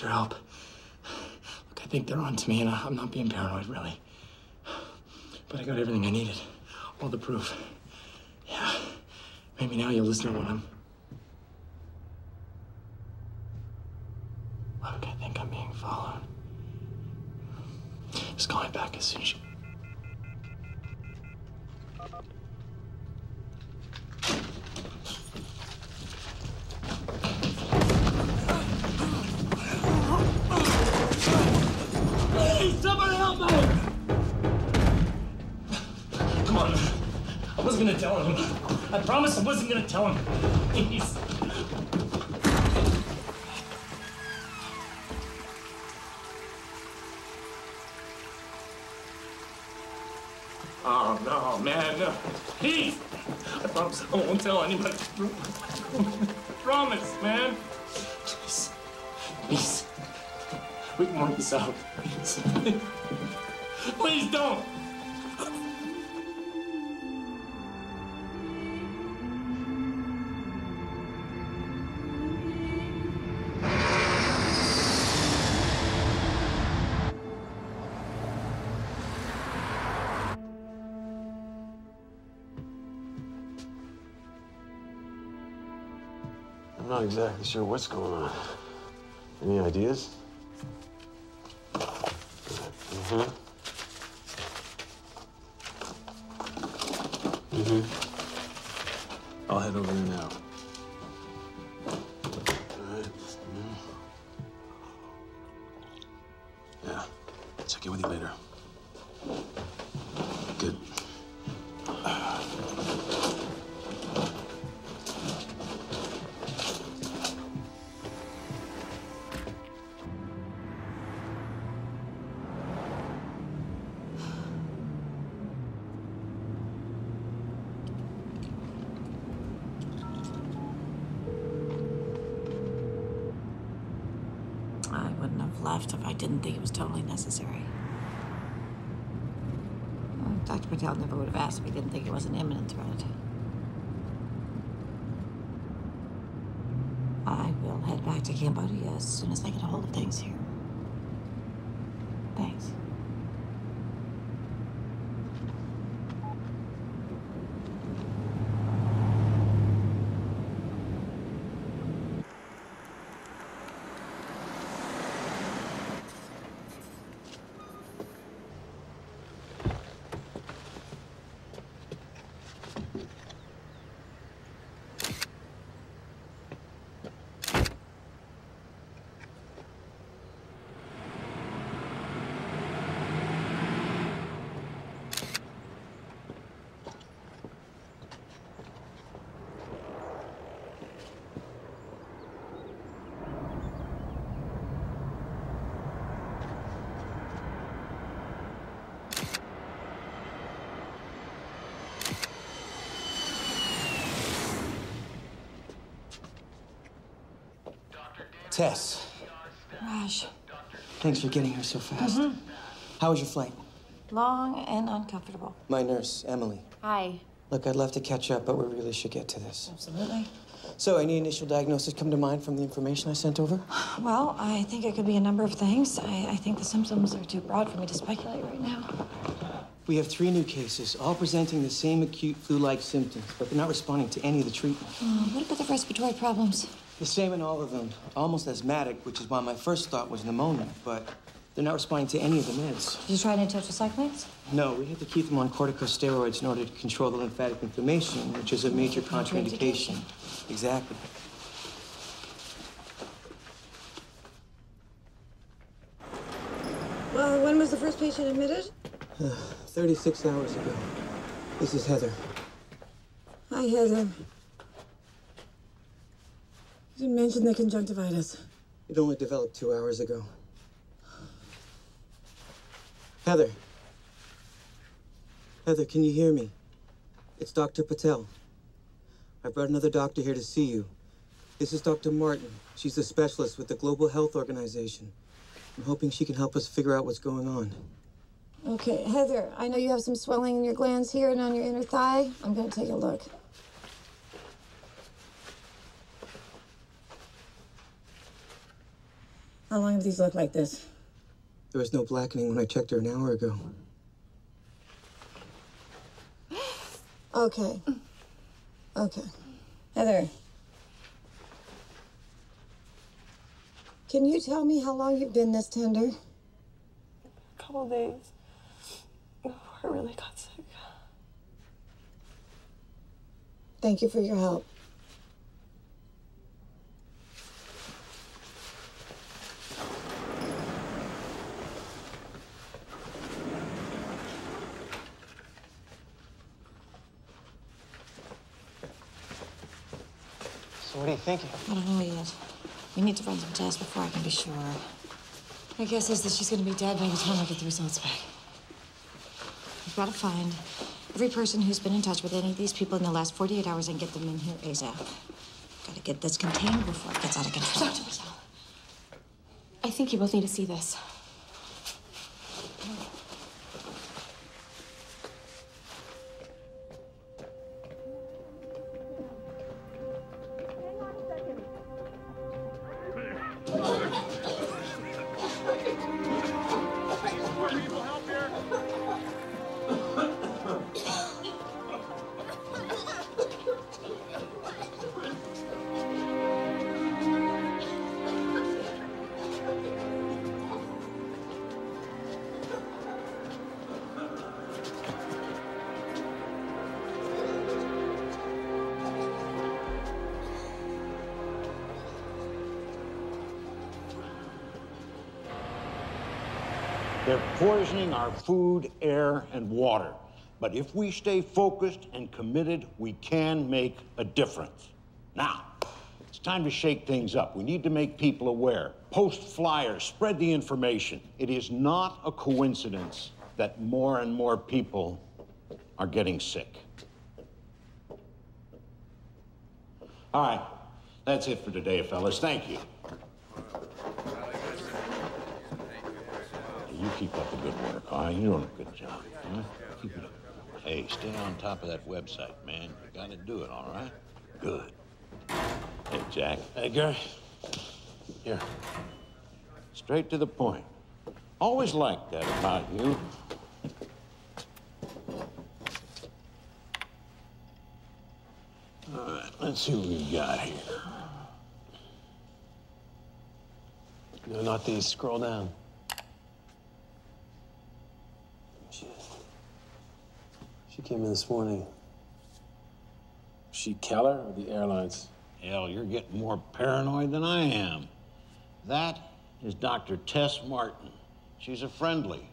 your help. Look, I think they're on to me, and I'm not being paranoid, really. But I got everything I needed. All the proof. Yeah. Maybe now you'll listen to what I'm. I promised I wasn't gonna tell him. Please. Oh, no, man, no. Please! I promise I won't tell anybody. Promise, man. Please. Please. We can work this out. Please. Please don't. Not exactly sure what's going on. Any ideas? Mm-hmm. Mm-hmm. I'll head over there now. Tess, Raj, thanks for getting here so fast. How was your flight? long and uncomfortable. My nurse, Emily. Hi. Look, I'd love to catch up, but we really should get to this. Absolutely. So, any initial diagnosis come to mind from the information I sent over? Well, I think it could be a number of things. I, I think the symptoms are too broad for me to speculate right now. We have three new cases, all presenting the same acute flu-like symptoms, but they're not responding to any of the treatment. Uh, what about the respiratory problems? The same in all of them, almost asthmatic, which is why my first thought was pneumonia, but they're not responding to any of the meds. Did you try any tetracyclines? No, we had to keep them on corticosteroids in order to control the lymphatic inflammation, which is a major contraindication. Exactly. Well, when was the first patient admitted? 36 hours ago. This is Heather. Hi, Heather. You didn't mention the conjunctivitis. It only developed two hours ago. Heather. Heather, can you hear me? It's Dr. Patel. I brought another doctor here to see you. This is Dr. Martin. She's a specialist with the Global Health Organization. I'm hoping she can help us figure out what's going on. Okay, Heather, I know you have some swelling in your glands here and on your inner thigh. I'm gonna take a look. How long have these looked like this? There was no blackening when I checked her an hour ago. Okay. Okay. Heather. Can you tell me how long you've been this tender? A couple days before I really got sick. Thank you for your help. What are you thinking? I don't know yet. We need to run some tests before I can be sure. My guess is that she's gonna be dead by the time I get the results back. We've got to find every person who's been in touch with any of these people in the last 48 hours and get them in here ASAP. Gotta get this contained before it gets out of control. Dr. Michelle, I think you both need to see this. They're poisoning our food, air, and water. But if we stay focused and committed, we can make a difference. Now, it's time to shake things up. We need to make people aware. Post flyers, spread the information. It is not a coincidence that more and more people are getting sick. All right, that's it for today, fellas. Thank you. You keep up the good work, all right? You're doing a good job. Keep it up. Hey, stay on top of that website, man. You gotta do it, all right? Good. Hey, Jack. Hey, Gary. Here. Straight to the point. Always liked that about you. All right, let's see what we got here. No, not these. Scroll down. She, she came in this morning. She Keller or the airlines? Hell, you're getting more paranoid than I am. That is Dr. Tess Martin. She's a friendly.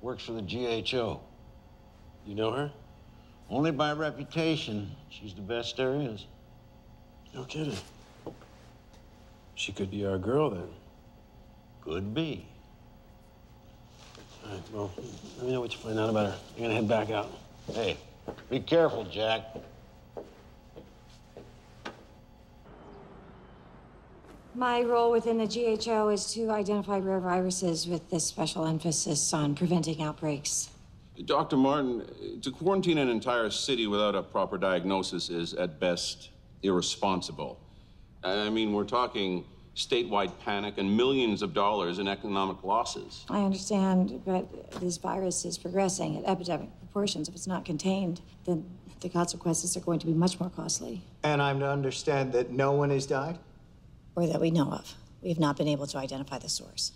Works for the GHO. You know her? Only by reputation, she's the best there is. No kidding. She could be our girl then. Could be. All right, well, let me know what you find out about her. I'm gonna head back out. Hey, be careful, Jack. My role within the GHO is to identify rare viruses with this special emphasis on preventing outbreaks. Dr. Martin, to quarantine an entire city without a proper diagnosis is at best irresponsible. I mean, we're talking statewide panic and millions of dollars in economic losses. I understand, but this virus is progressing at epidemic proportions. If it's not contained, then the consequences are going to be much more costly, And I'm to understand that no one has died? or that we know of. We have not been able to identify the source.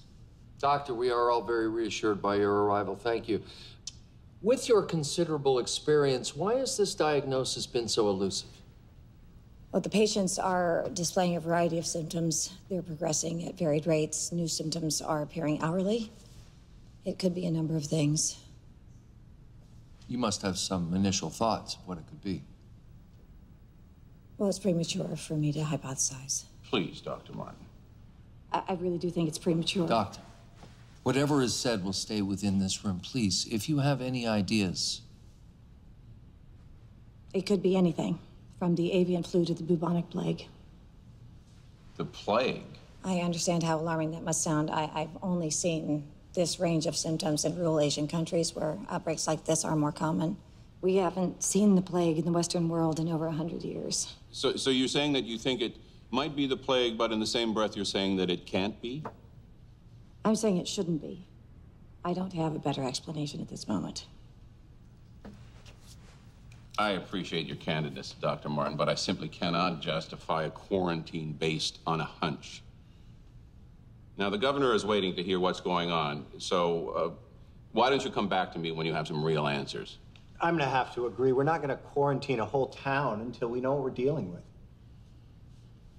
Doctor, we are all very reassured by your arrival. Thank you. With your considerable experience, why has this diagnosis been so elusive? Well, the patients are displaying a variety of symptoms. They're progressing at varied rates. New symptoms are appearing hourly. It could be a number of things. You must have some initial thoughts of what it could be. Well, it's premature for me to hypothesize. Please, Dr. Martin. I, I really do think it's premature. Doctor, whatever is said will stay within this room. Please, if you have any ideas, It could be anything, from the avian flu to the bubonic plague. The plague. I understand how alarming that must sound. I, I've only seen this range of symptoms in rural Asian countries where outbreaks like this are more common. We haven't seen the plague in the Western world in over a 100 years. So, so you're saying that you think it might be the plague, but in the same breath, you're saying that it can't be? I'm saying it shouldn't be. I don't have a better explanation at this moment. I appreciate your candidness, Dr. Martin, but I simply cannot justify a quarantine based on a hunch. Now, the governor is waiting to hear what's going on, so uh, why don't you come back to me when you have some real answers? I'm going to have to agree. We're not going to quarantine a whole town until we know what we're dealing with.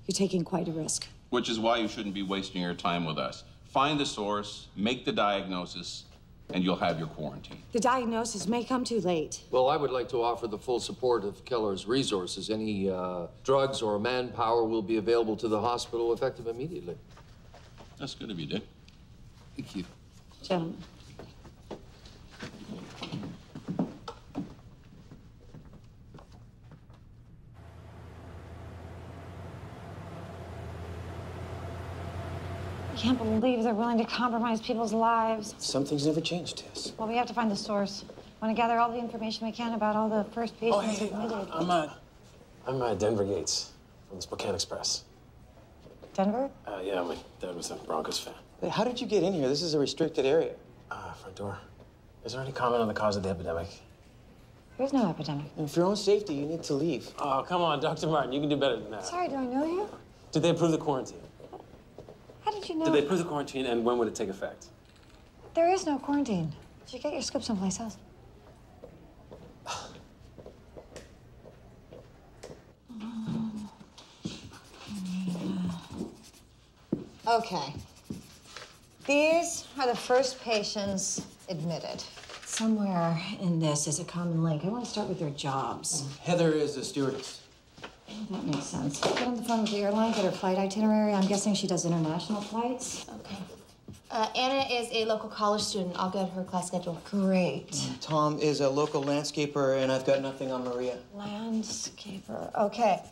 You're taking quite a risk. Which is why you shouldn't be wasting your time with us. Find the source, make the diagnosis, and you'll have your quarantine. The diagnosis may come too late. Well, I would like to offer the full support of Keller's resources. Any uh, drugs or manpower will be available to the hospital effective immediately. That's good of you, Dick. Thank you. Gentlemen. Can't believe they're willing to compromise people's lives. Some things never change, Tess. Well, we have to find the source. Want to gather all the information we can about all the first patients Oh, hey, hey, admitted. I'm uh, I'm uh, Denver Gates from the Spokane Express. Denver? Uh, yeah, my dad was a Broncos fan. Hey, how did you get in here? This is a restricted area. Uh, front door. Is there any comment on the cause of the epidemic? There's no epidemic. And for your own safety, you need to leave. Oh, come on, Dr. Martin, you can do better than that. Sorry, do I know you? Did they approve the quarantine? How did you know? Did they put the quarantine, and when would it take effect? There is no quarantine. Did you get your scoop someplace else? Okay. These are the first patients admitted. Somewhere in this is a common link. I want to start with their jobs. Heather is a stewardess. That makes sense. Get on the phone with the airline, get her flight itinerary. I'm guessing she does international flights. Okay. Uh, Anna is a local college student. I'll get her class schedule. Great. Tom is a local landscaper, and I've got nothing on Maria. Landscaper. Okay.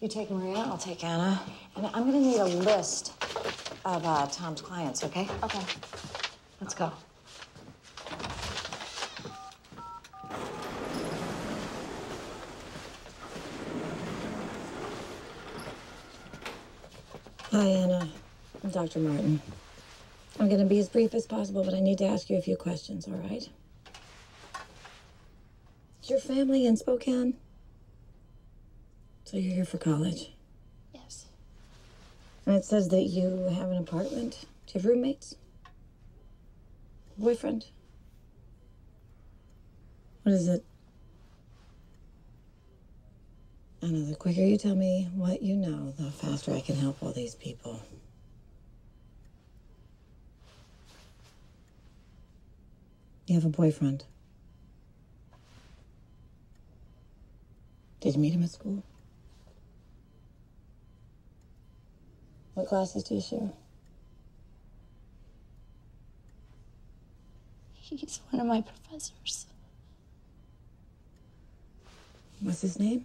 You take Maria, I'll take Anna. And I'm gonna need a list of uh, Tom's clients, okay? Okay. Let's go. Hi, Anna. I'm Dr. Martin. I'm gonna be as brief as possible, but I need to ask you a few questions, all right? Is your family in Spokane? So you're here for college? Yes. And it says that you have an apartment. Do you have roommates? Boyfriend? What is it? Anna, the quicker you tell me what you know, the faster I can help all these people. You have a boyfriend. Did you meet him at school? What classes do you share? He's one of my professors. What's his name?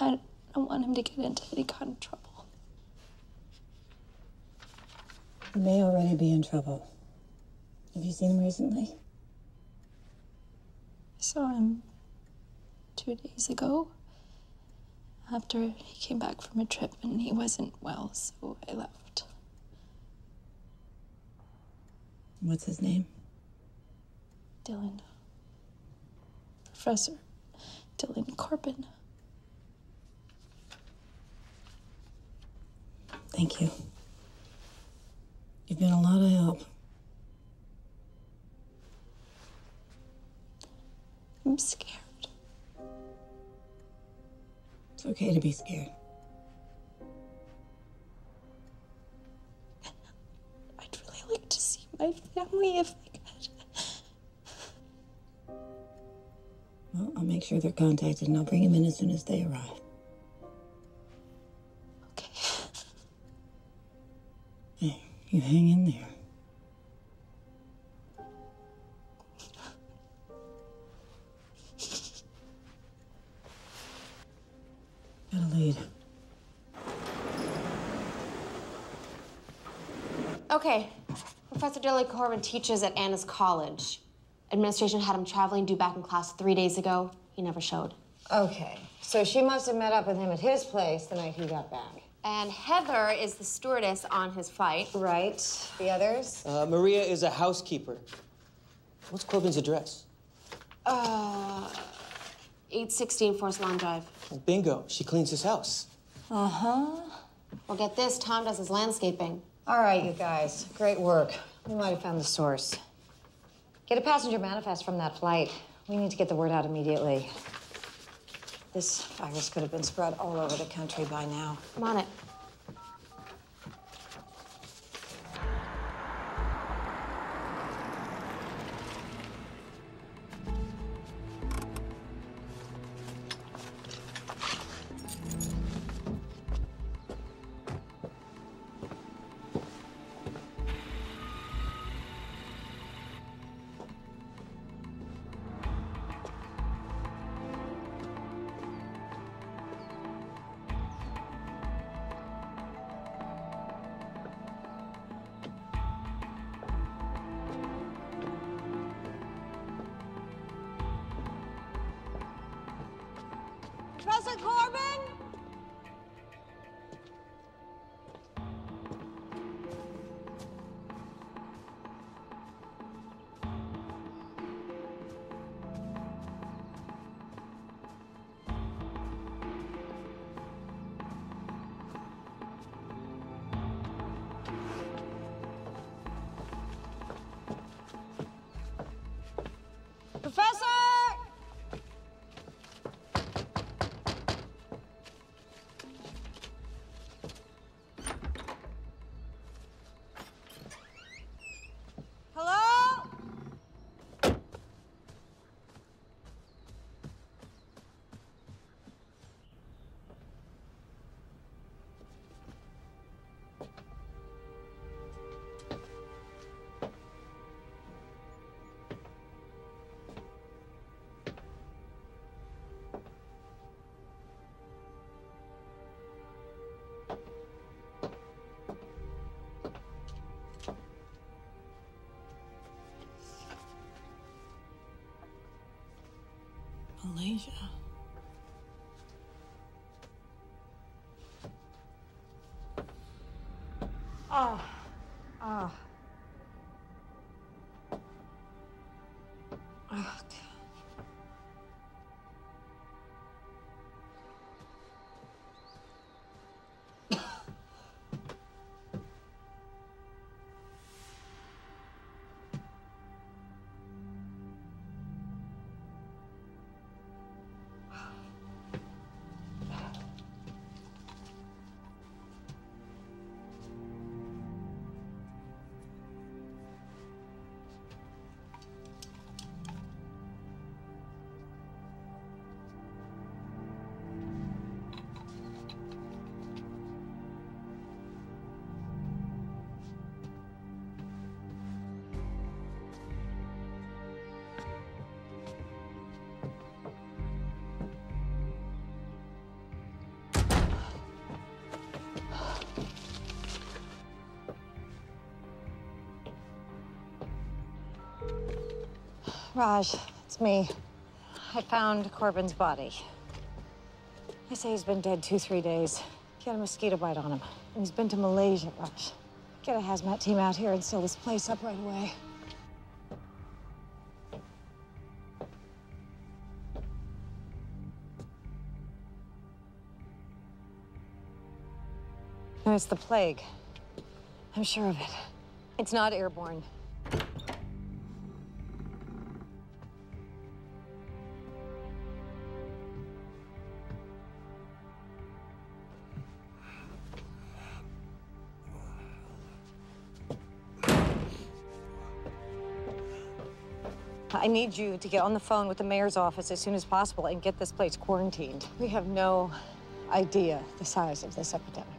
I don't want him to get into any kind of trouble. He may already be in trouble. Have you seen him recently? I saw him two days ago after he came back from a trip and he wasn't well, so I left. What's his name? Dylan. Professor Dylan Corbin. Thank you. You've been a lot of help. I'm scared. It's okay to be scared. I'd really like to see my family if I could. Well, I'll make sure they're contacted and I'll bring them in as soon as they arrive. You hang in there. Got a lead. Okay. Professor Dylan Corbin teaches at Anna's college. Administration had him traveling due back in class three days ago. He never showed. Okay. So she must have met up with him at his place the night he got back. And Heather is the stewardess on his flight. Right. The others? Uh, Maria is a housekeeper. What's Corbin's address? Uh, 816 Forest Lawn Drive. Bingo. She cleans his house. Uh huh. Well, get this Tom does his landscaping. All right, you guys. Great work. We might have found the source. Get a passenger manifest from that flight. We need to get the word out immediately. This virus could have been spread all over the country by now. I'm on it. Oh. Oh. Oh, Raj, it's me. I found Corbin's body. They say he's been dead two, three days. He had a mosquito bite on him. And he's been to Malaysia, Raj. Get a hazmat team out here and seal this place up right away. No, it's the plague. I'm sure of it. It's not airborne. Need you to get on the phone with the mayor's office as soon as possible and get this place quarantined. We have no idea the size of this epidemic.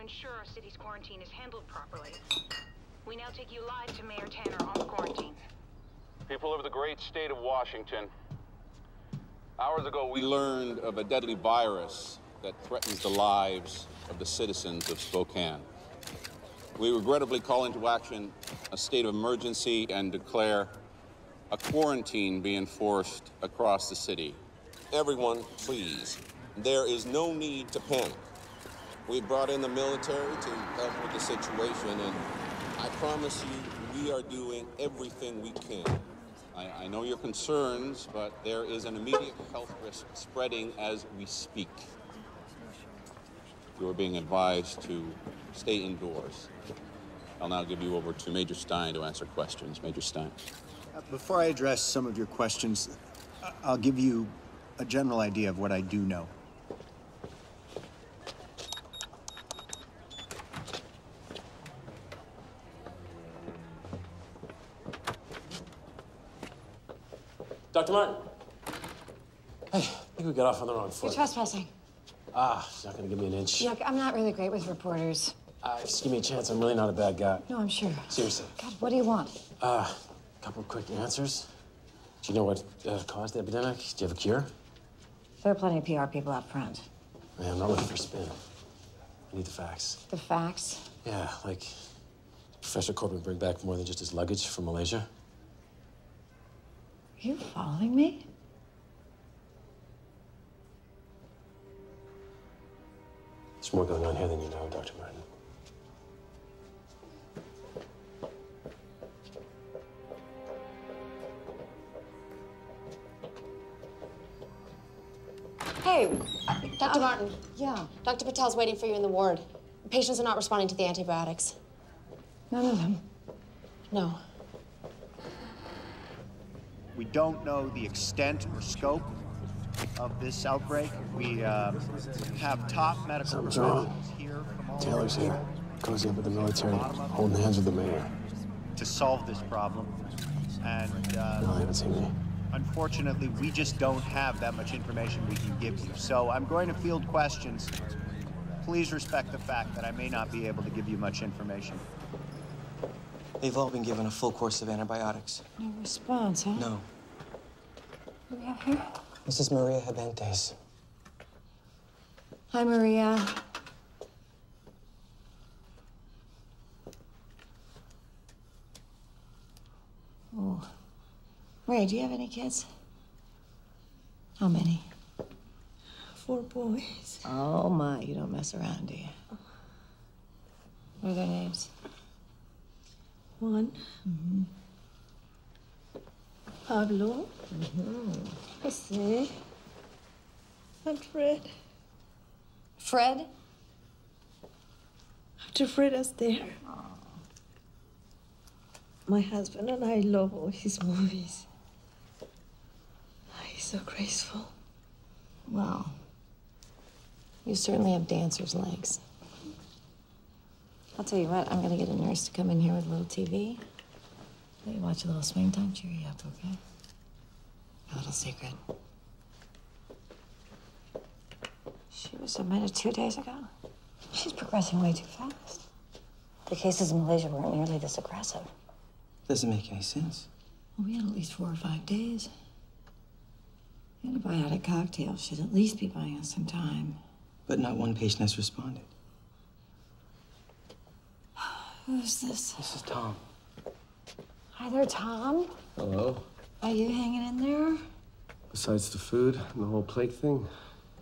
Ensure our city's quarantine is handled properly. We now take you live to Mayor Tanner on quarantine. People of the great state of Washington, hours ago we learned of a deadly virus that threatens the lives of the citizens of Spokane. We regrettably call into action a state of emergency and declare a quarantine be enforced across the city. Everyone, please. There is no need to panic. We brought in the military to help with the situation, and I promise you, we are doing everything we can. I, I know your concerns, but there is an immediate health risk spreading as we speak. You are being advised to stay indoors. I'll now give you over to Major Stein to answer questions. Major Stein. Uh, Before I address some of your questions, I'll give you a general idea of what I do know. Dr. Martin. Hey, I think we got off on the wrong foot. You're trespassing. Ah, she's not gonna give me an inch. Look, I'm not really great with reporters. Uh, just give me a chance. I'm really not a bad guy. No, I'm sure. Seriously. God, what do you want? Uh, a couple quick answers. Do you know what uh, caused the epidemic? Do you have a cure? There are plenty of PR people out front. Man, I'm not looking for spin. I need the facts. The facts? Yeah, like Professor Corbin bring back more than just his luggage from Malaysia. Are you following me? There's more going on here than you know, Dr. Martin. Hey, Dr. Uh, Martin. Yeah. Dr. Patel's waiting for you in the ward. The patients are not responding to the antibiotics. None of them. No. We don't know the extent or scope of this outbreak. We uh, have top medical Something's wrong. professionals here from all Taylor's here. Goes in with the military, holding hands with the mayor. to solve this problem. And uh, No, they haven't seen me. unfortunately, we just don't have that much information we can give you. So I'm going to field questions. Please respect the fact that I may not be able to give you much information. They've all been given a full course of antibiotics. No response, huh? No. Who do we have here? This is Maria Habentes. Hi, Maria. Oh. Ray, do you have any kids? How many? Four boys. Oh, my. You don't mess around, do you? What are their names? One. Mm-hmm. Pablo. Mm-hmm. Jose. And Fred. Fred? After Fred Astaire. My husband and I love all his movies. He's so graceful. Well, you certainly have dancer's legs. I'll tell you what, I'm gonna get a nurse to come in here with a little TV. Let you watch a little swing time, cheer you up, okay? A little secret. She was admitted two days ago. She's progressing way too fast. The cases in Malaysia weren't nearly this aggressive. Doesn't make any sense. Well, we had at least four or five days. Antibiotic cocktail should at least be buying us some time. But not one patient has responded. Who's this? This is Tom. Hi there, Tom. Hello. Are you hanging in there? Besides the food and the whole plague thing,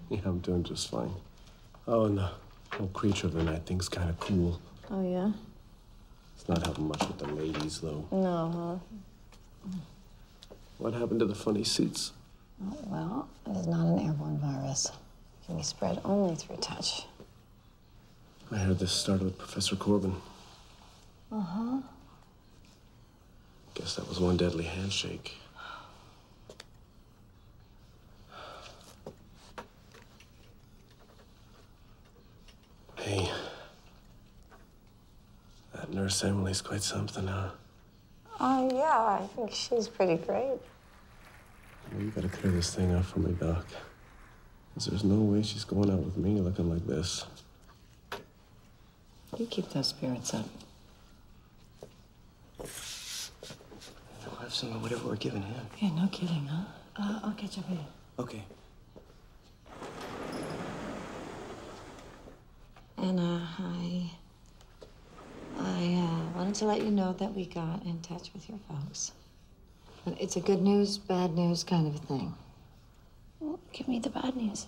yeah, I'm doing just fine. Oh, and the whole creature of the night thing's kind of cool. Oh, yeah? It's not helping much with the ladies, though. No, huh? What happened to the funny suits? Oh, well, it is not an airborne virus. It can be spread only through touch. I heard this started with Professor Corbin. Uh huh. Guess that was one deadly handshake. Hey. That nurse Emily's quite something, huh? Oh, yeah, I think she's pretty great. Well, you gotta clear this thing up for me, Doc. 'Cause there's no way she's going out with me looking like this. You keep those spirits up. Have some of whatever we're giving him. Yeah, no kidding, huh? Uh, I'll catch up with you. Okay. Anna, I. I uh, wanted to let you know that we got in touch with your folks. But it's a good news, bad news kind of a thing. Well, give me the bad news.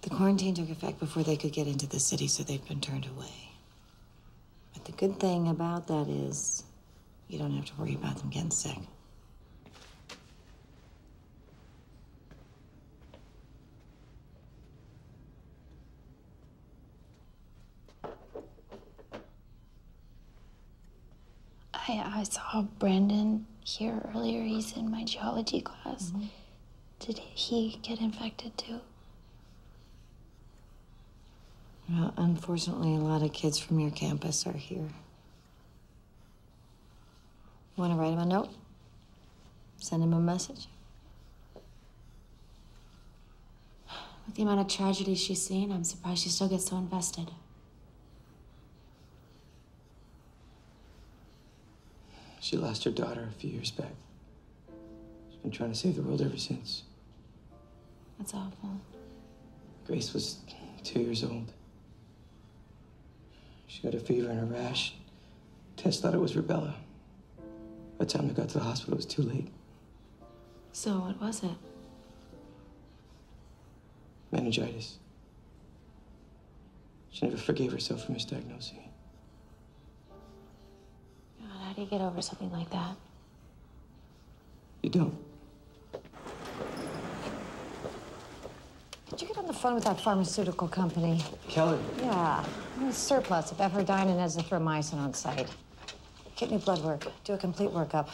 The quarantine took effect before they could get into the city, so they've been turned away. But the good thing about that is you don't have to worry about them getting sick. I, I saw Brandon here earlier. He's in my geology class. Mm-hmm. Did he get infected too? Well, unfortunately, a lot of kids from your campus are here. Want to write him a note? Send him a message? With the amount of tragedy she's seen, I'm surprised she still gets so invested. She lost her daughter a few years back. She's been trying to save the world ever since. That's awful. Grace was two years old. She got a fever and a rash. Tess thought it was rubella. By the time they got to the hospital, it was too late. So, what was it? Meningitis. She never forgave herself for misdiagnosing it. God, how do you get over something like that? You don't. Did you get on the phone with that pharmaceutical company? Keller. Yeah, a surplus of ephedrine and azithromycin on site. Get me blood work. Do a complete workup.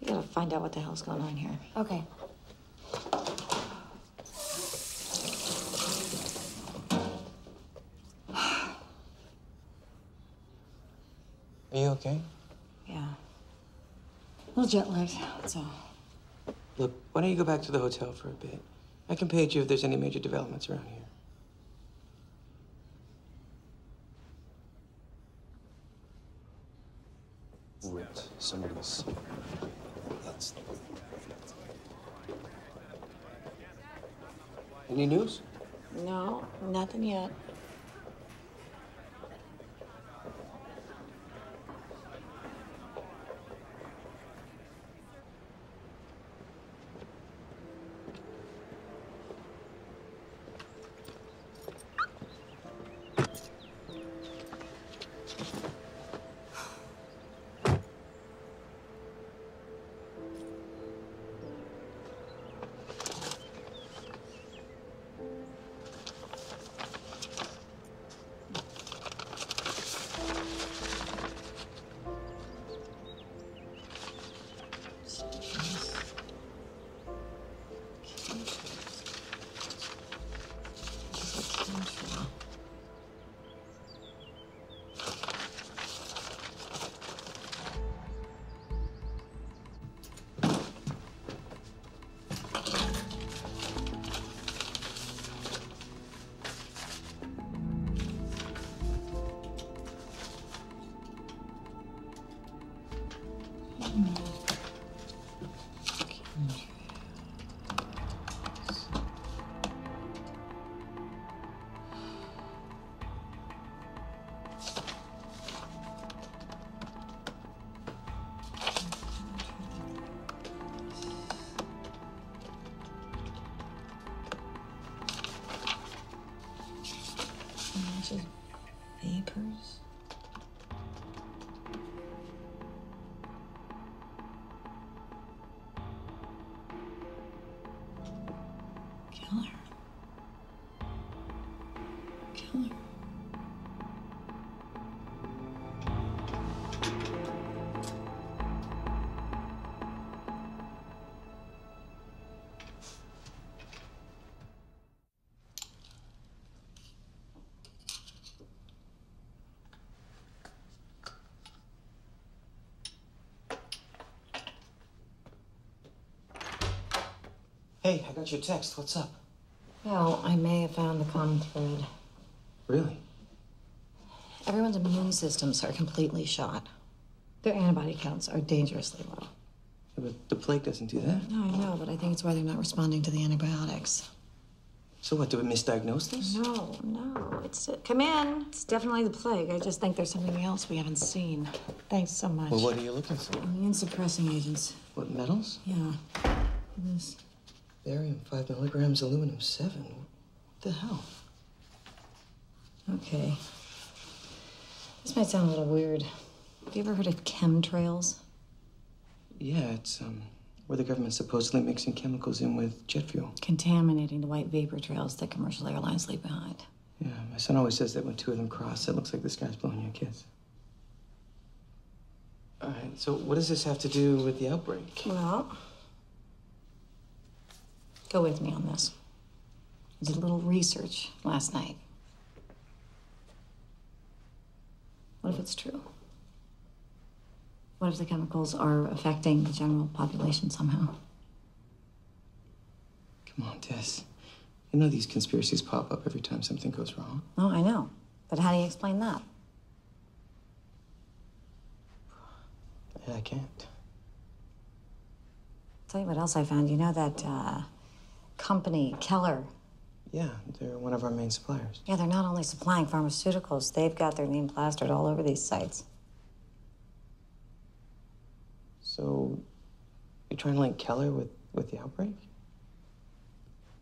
We gotta find out what the hell's going on here. Okay. Are you okay? Yeah. A little jet lagged, that's all. Look, why don't you go back to the hotel for a bit? I can page you if there's any major developments around here. Wait, somebody's. That's. Any news? No, nothing yet. Hey, I got your text. What's up? Well, I may have found the common thread. Really? Everyone's immune systems are completely shot. Their antibody counts are dangerously low. Yeah, but the plague doesn't do that. No, I know, but I think it's why they're not responding to the antibiotics. So what, do we misdiagnose this? No, no. It's come in. It's definitely the plague. I just think there's something else we haven't seen. Thanks so much. Well, what are you looking for? Immune suppressing agents. What, metals? Yeah. This. Barium 5 milligrams, aluminum 7. What the hell? Okay. This might sound a little weird. Have you ever heard of chemtrails? Yeah, it's um where the government's supposedly mixing chemicals in with jet fuel. Contaminating the white vapor trails that commercial airlines leave behind. Yeah, my son always says that when two of them cross, it looks like the sky's blowing you a kiss. All right, so what does this have to do with the outbreak? Well, go with me on this. I did a little research last night. What if it's true? What if the chemicals are affecting the general population somehow? Come on, Tess. You know these conspiracies pop up every time something goes wrong. Oh, I know. But how do you explain that? I can't. Tell you what else I found. You know that uh, company, Keller? Yeah, they're one of our main suppliers. Yeah, they're not only supplying pharmaceuticals, they've got their name plastered all over these sites. So, you're trying to link Keller with, with the outbreak?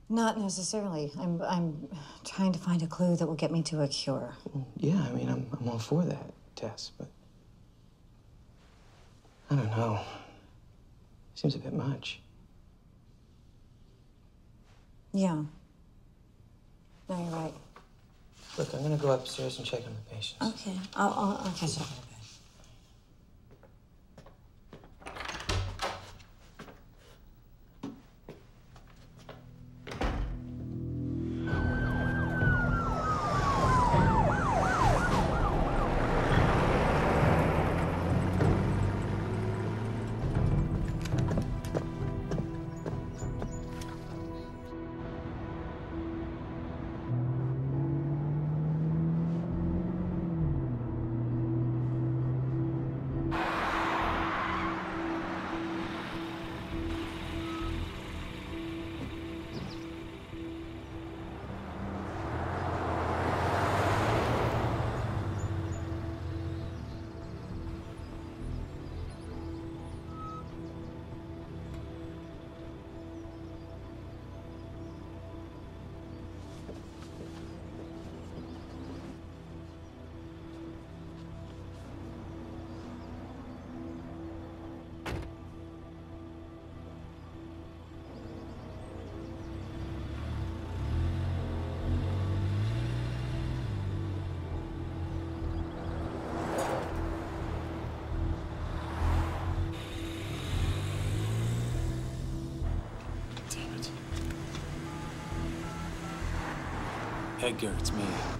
Not necessarily. I'm, I'm trying to find a clue that will get me to a cure. Yeah, I mean, I'm, I'm all for that, Tess, but. I don't know. Seems a bit much. Yeah. No, you're right. Look, I'm gonna go upstairs and check on the patients. Okay. I'll, I'll, I'll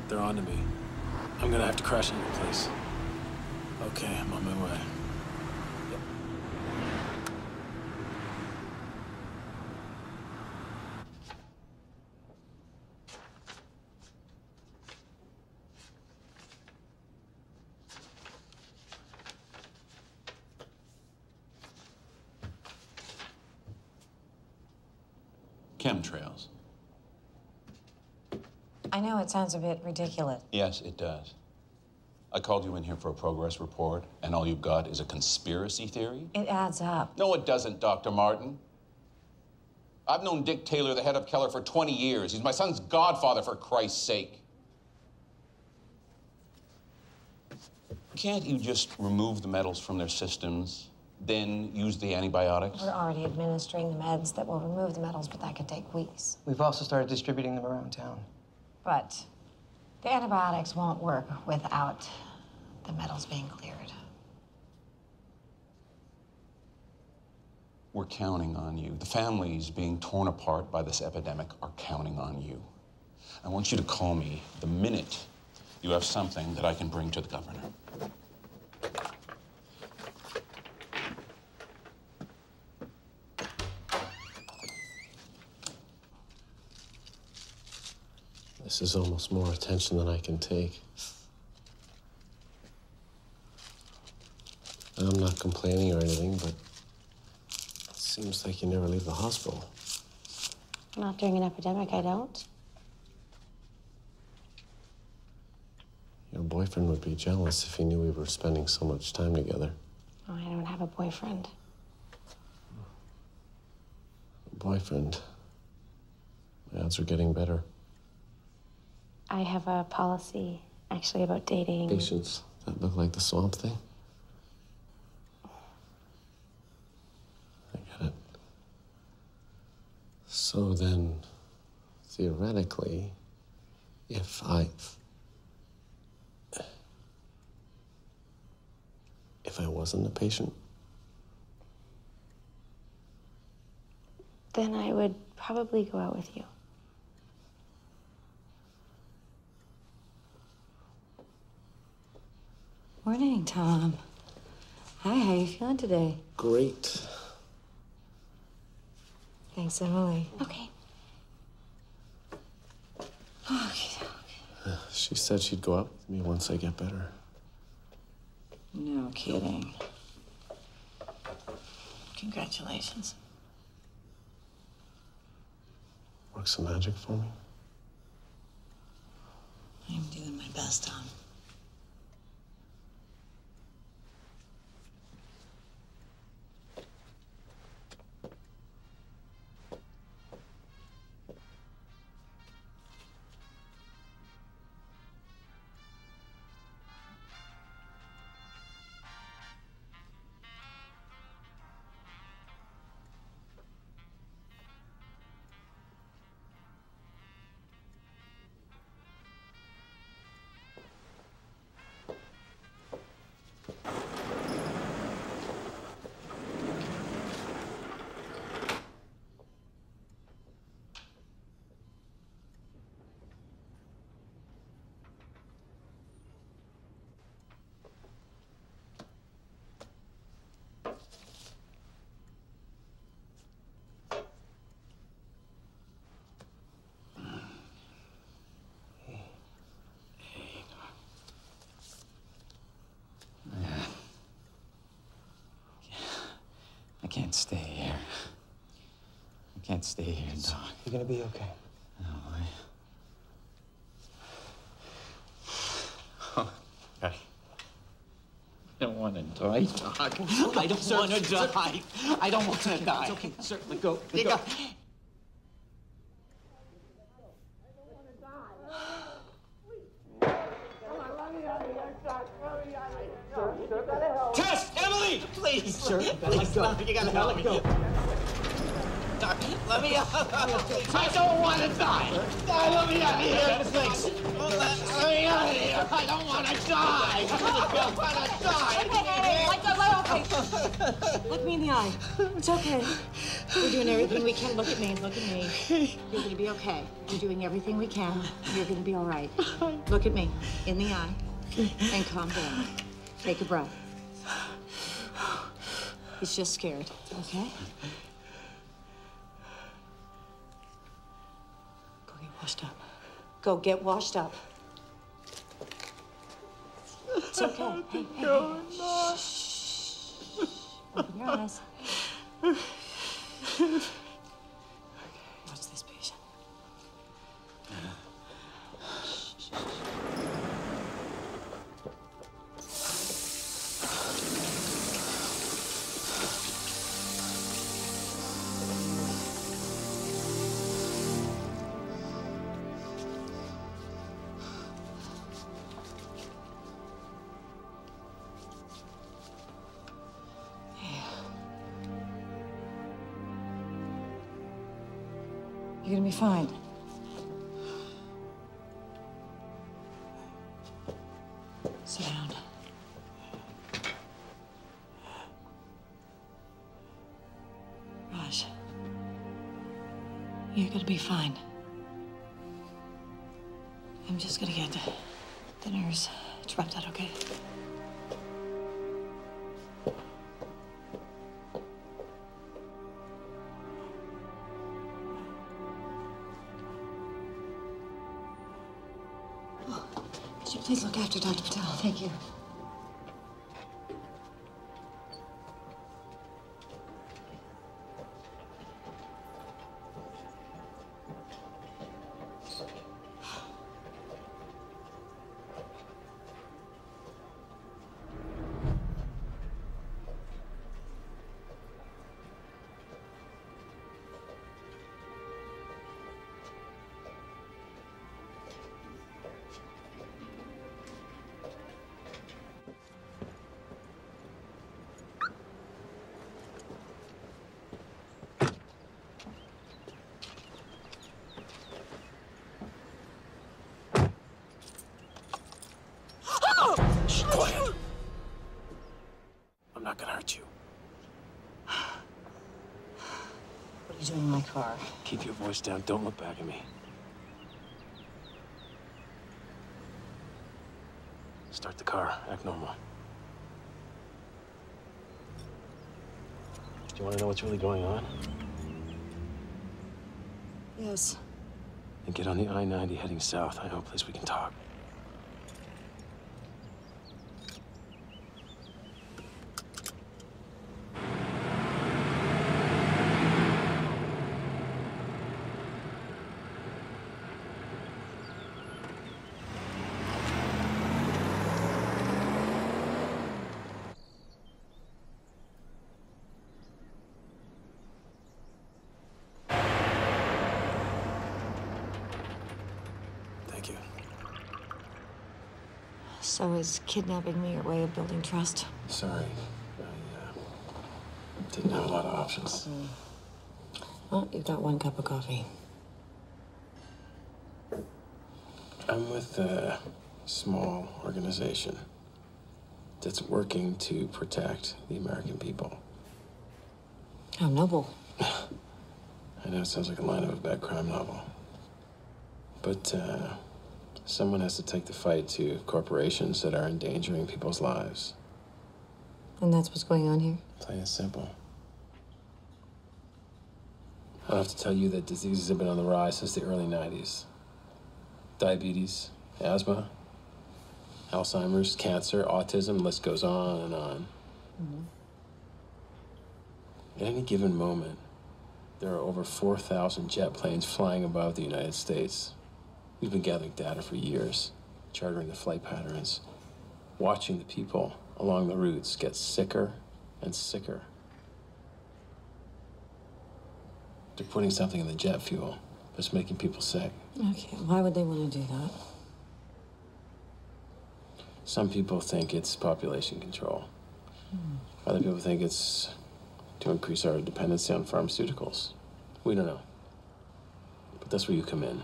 They're on to me. I'm gonna have to crash in your place. Okay, I'm on my way. Chemtrails. I know it sounds a bit ridiculous. Yes, it does. I called you in here for a progress report, and all you've got is a conspiracy theory? It adds up. No, it doesn't, Dr. Martin. I've known Dick Taylor, the head of Keller, for 20 years. He's my son's godfather, for Christ's sake. Can't you just remove the metals from their systems, then use the antibiotics? We're already administering the meds that will remove the metals, but that could take weeks. We've also started distributing them around town. But the antibiotics won't work without the metals being cleared. We're counting on you. The families being torn apart by this epidemic are counting on you. I want you to call me the minute you have something that I can bring to the governor. This is almost more attention than I can take. I'm not complaining or anything, but it seems like you never leave the hospital. Not during an epidemic, I don't. Your boyfriend would be jealous if he knew we were spending so much time together. Oh, I don't have a boyfriend. A Boyfriend. My odds are getting better. I have a policy, actually, about dating. Patients that look like the swamp thing. I get it. So then, theoretically, if I. If I wasn't a patient, Then I would probably go out with you. Morning, Tom. Hi, how you feeling today? great. Thanks, Emily. Okay. Okay. She said she'd go out with me once I get better. No kidding. Congratulations. Work some magic for me. I'm doing my best, Tom. Can't stay here. I can't stay here and talk. You're gonna be okay. Oh, no, I... Oh, I don't want to die, Doc. I don't want to die. I don't want to die. It's okay, sir. Let go. Let go. go. Tess! Emily! Please, Sir, please, let go. You gotta help let me. go. Doc, let me out. I don't want to die. Die, let me out of here. Thanks. Let, me out of here. I don't want to die. I don't want to die. Go, let okay. Look me in the eye. It's okay. We're doing everything we can. Look at me. Look at me. You're gonna be okay. We're doing everything we can. You're gonna be all right. Look at me in the eye and calm down. Take a breath. He's just scared. Okay. Go get washed up. Go get washed up. It's okay. Oh, hey, hey, hey. Shh. Open your eyes. Watch this patient. Fine. Could you please look after Dr. Patel? Thank you. Car? Keep your voice down. Don't look back at me. Start the car. Act normal. Do you want to know what's really going on? Yes. And get on the I-90 heading south. I know a place we can talk. Thank you. So is kidnapping me your way of building trust? Sorry. I uh, didn't have a lot of options. Well, you've got one cup of coffee. I'm with a small organization that's working to protect the American people. How noble. I know it sounds like a line of a bad crime novel. But uh, someone has to take the fight to corporations that are endangering people's lives. And that's what's going on here? Plain and simple. I don't have to tell you that diseases have been on the rise since the early 90s. Diabetes, asthma, Alzheimer's, cancer, autism, list goes on and on. Mm-hmm. At any given moment, there are over 4,000 jet planes flying above the United States. We've been gathering data for years, charting the flight patterns, watching the people along the routes get sicker and sicker. They're putting something in the jet fuel that's making people sick. Okay, why would they want to do that? Some people think it's population control. Hmm. Other people think it's to increase our dependency on pharmaceuticals. We don't know. But that's where you come in.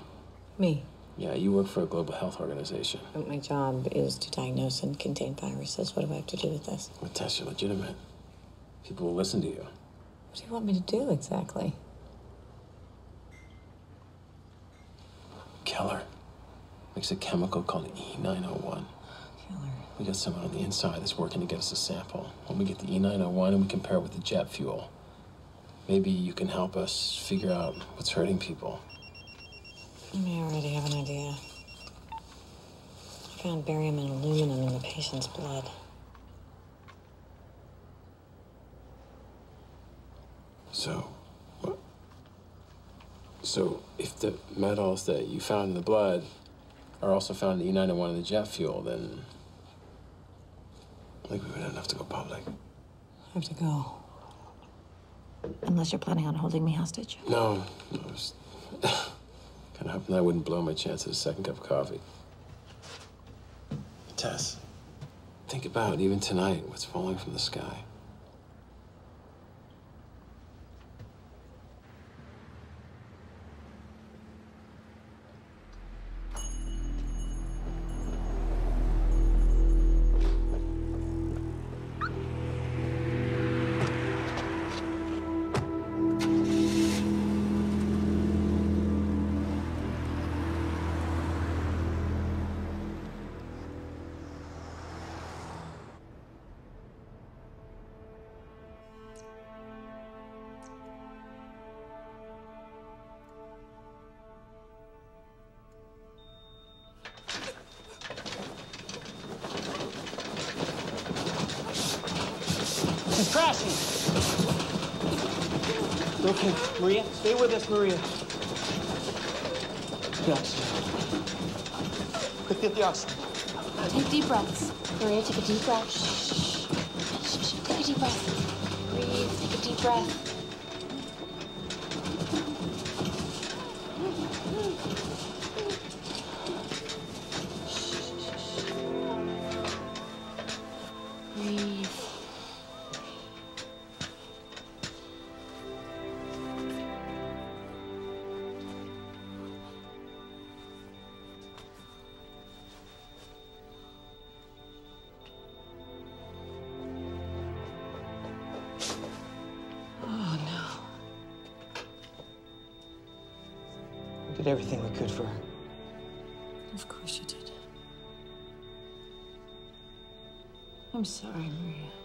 Me. Yeah, you work for a global health organization. But my job is to diagnose and contain viruses. What do I have to do with this? Well, tests are legitimate. People will listen to you. What do you want me to do exactly? Keller makes a chemical called E E901. We got someone on the inside that's working to get us a sample. When we get the E901 and we compare it with the jet fuel, maybe you can help us figure out what's hurting people. I may already have an idea. I found barium and aluminum in the patient's blood. So, what? So, if the metals that you found in the blood are also found in the E901 in the jet fuel, then I think we would have to go public. I have to go. Unless you're planning on holding me hostage. No, I kind hoping that wouldn't blow my chance at a second cup of coffee. Tess, think about even tonight what's falling from the sky. Did everything we could for her. Of course you did. I'm sorry, Maria.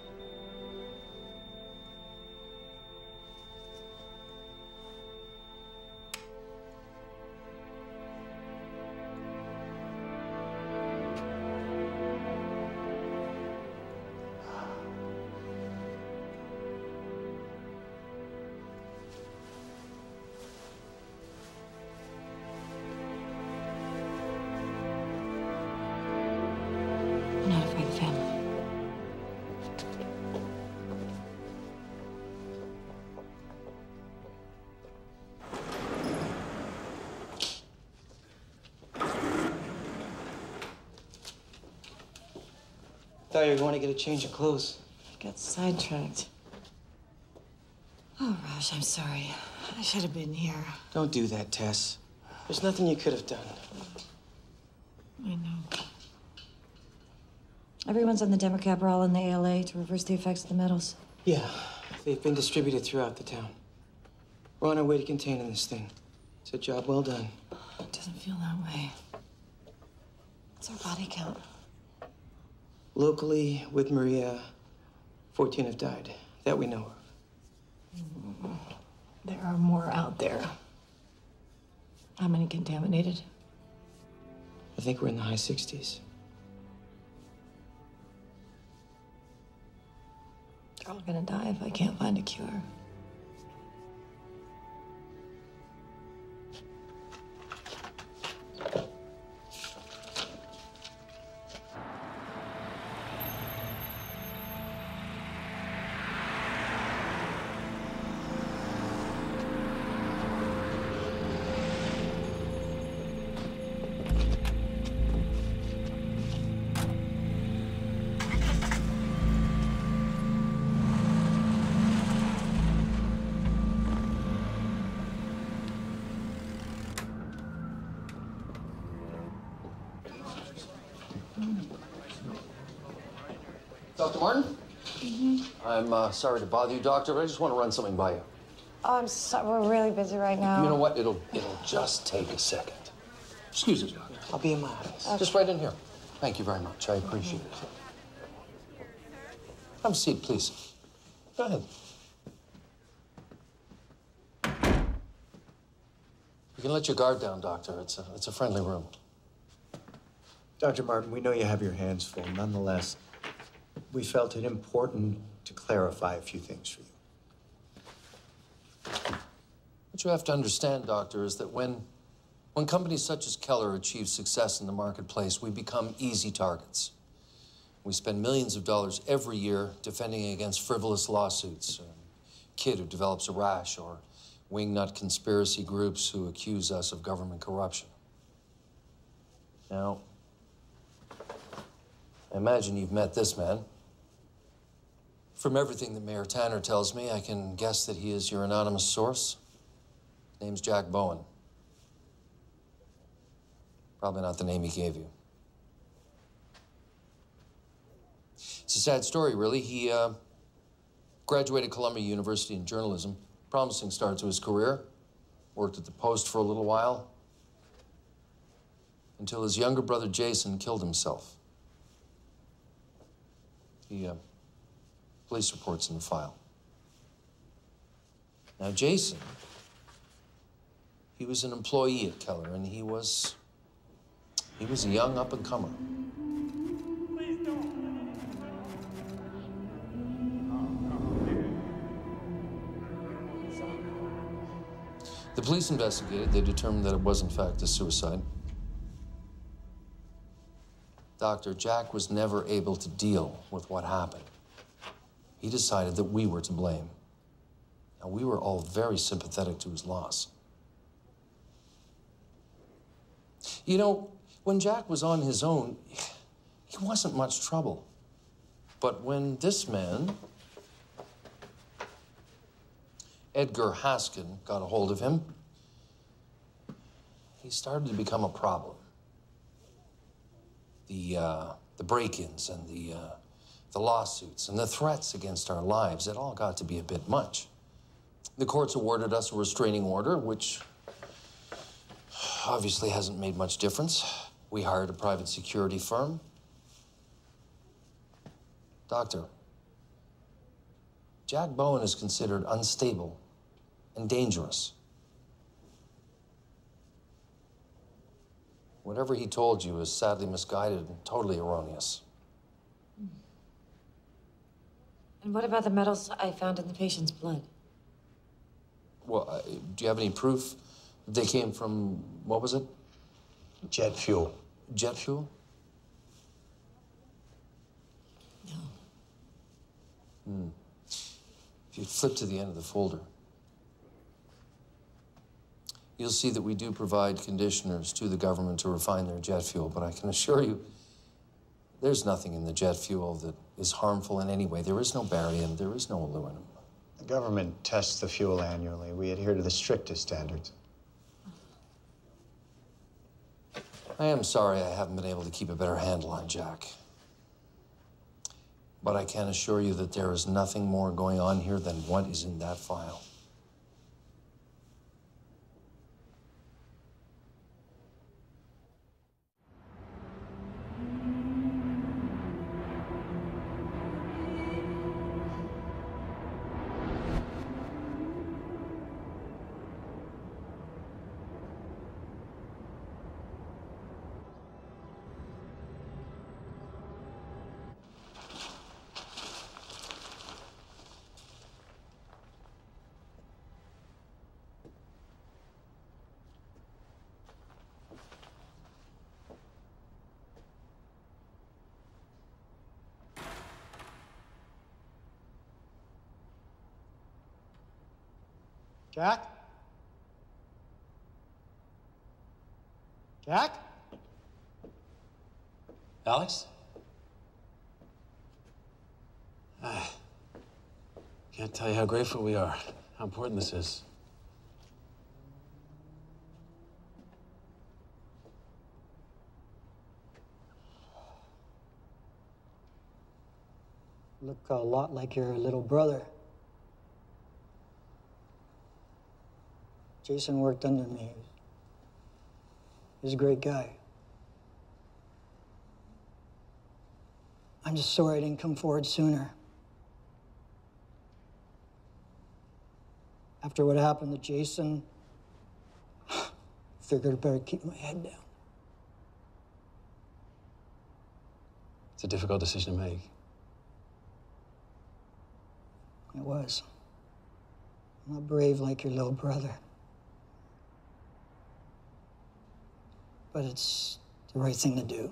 Thought you were going to get a change of clothes. I got sidetracked. Oh, Raj, I'm sorry. I should have been here. Don't do that, Tess. There's nothing you could have done. I know. Everyone's on the dimercaprol in the ALA to reverse the effects of the metals. Yeah, they've been distributed throughout the town. We're on our way to containing this thing. It's a job well done. It doesn't feel that way. What's our body count? Locally, with Maria, 14 have died. That we know of. There are more out there. How many contaminated? I think we're in the high 60s. They're all gonna die if I can't find a cure. I'm uh, sorry to bother you, Doctor, but I just want to run something by you. Oh, I'm so, we're really busy right now. You know what? It'll it'll just take a second. Excuse me, Doctor. I'll be in my office. Just right in here. Thank you very much. I appreciate it. Have a seat, please. Go ahead. You can let your guard down, Doctor. It's a, it's a friendly room. Dr. Martin, we know you have your hands full. Nonetheless, we felt it important to clarify a few things for you. What you have to understand, Doctor, is that when, when companies such as Keller achieve success in the marketplace, we become easy targets. We spend millions of dollars every year defending against frivolous lawsuits. A kid who develops a rash, or wingnut conspiracy groups who accuse us of government corruption. Now, I imagine you've met this man. From everything that Mayor Tanner tells me, I can guess that he is your anonymous source. Name's Jack Bowen. Probably not the name he gave you. It's a sad story, really. He uh, graduated Columbia University in journalism. Promising start to his career. Worked at the Post for a little while. Until his younger brother Jason killed himself. The uh, Police report's in the file. Now, Jason, he was an employee at Keller, and he was, he was a young up-and-comer. The police investigated. They determined that it was, in fact, a suicide. Dr. Jack was never able to deal with what happened. He decided that we were to blame. And we were all very sympathetic to his loss. You know, when Jack was on his own, he wasn't much trouble. But when this man, Edgar Haskin, got a hold of him, he started to become a problem. The, uh, the break-ins and the, uh, the lawsuits and the threats against our lives, it all got to be a bit much. The courts awarded us a restraining order, which obviously hasn't made much difference. We hired a private security firm. Doctor, Jack Bowen is considered unstable and dangerous. Whatever he told you is sadly misguided and totally erroneous. And what about the metals I found in the patient's blood? Well, uh, do you have any proof that they came from, what was it? Jet fuel. Jet fuel? No. Hmm. If you flip to the end of the folder, you'll see that we do provide conditioners to the government to refine their jet fuel, but I can assure you there's nothing in the jet fuel that is harmful in any way. There is no barium, there is no aluminum. The government tests the fuel annually. We adhere to the strictest standards. I am sorry I haven't been able to keep a better handle on Jack. But I can assure you that there is nothing more going on here than what is in that file. Jack? Jack? Alex? Ah, can't tell you how grateful we are, how important this is. Look a lot like your little brother. Jason worked under me. He's a great guy. I'm just sorry I didn't come forward sooner. After what happened to Jason, figured I better keep my head down. It's a difficult decision to make. It was. I'm not brave like your little brother. But it's the right thing to do.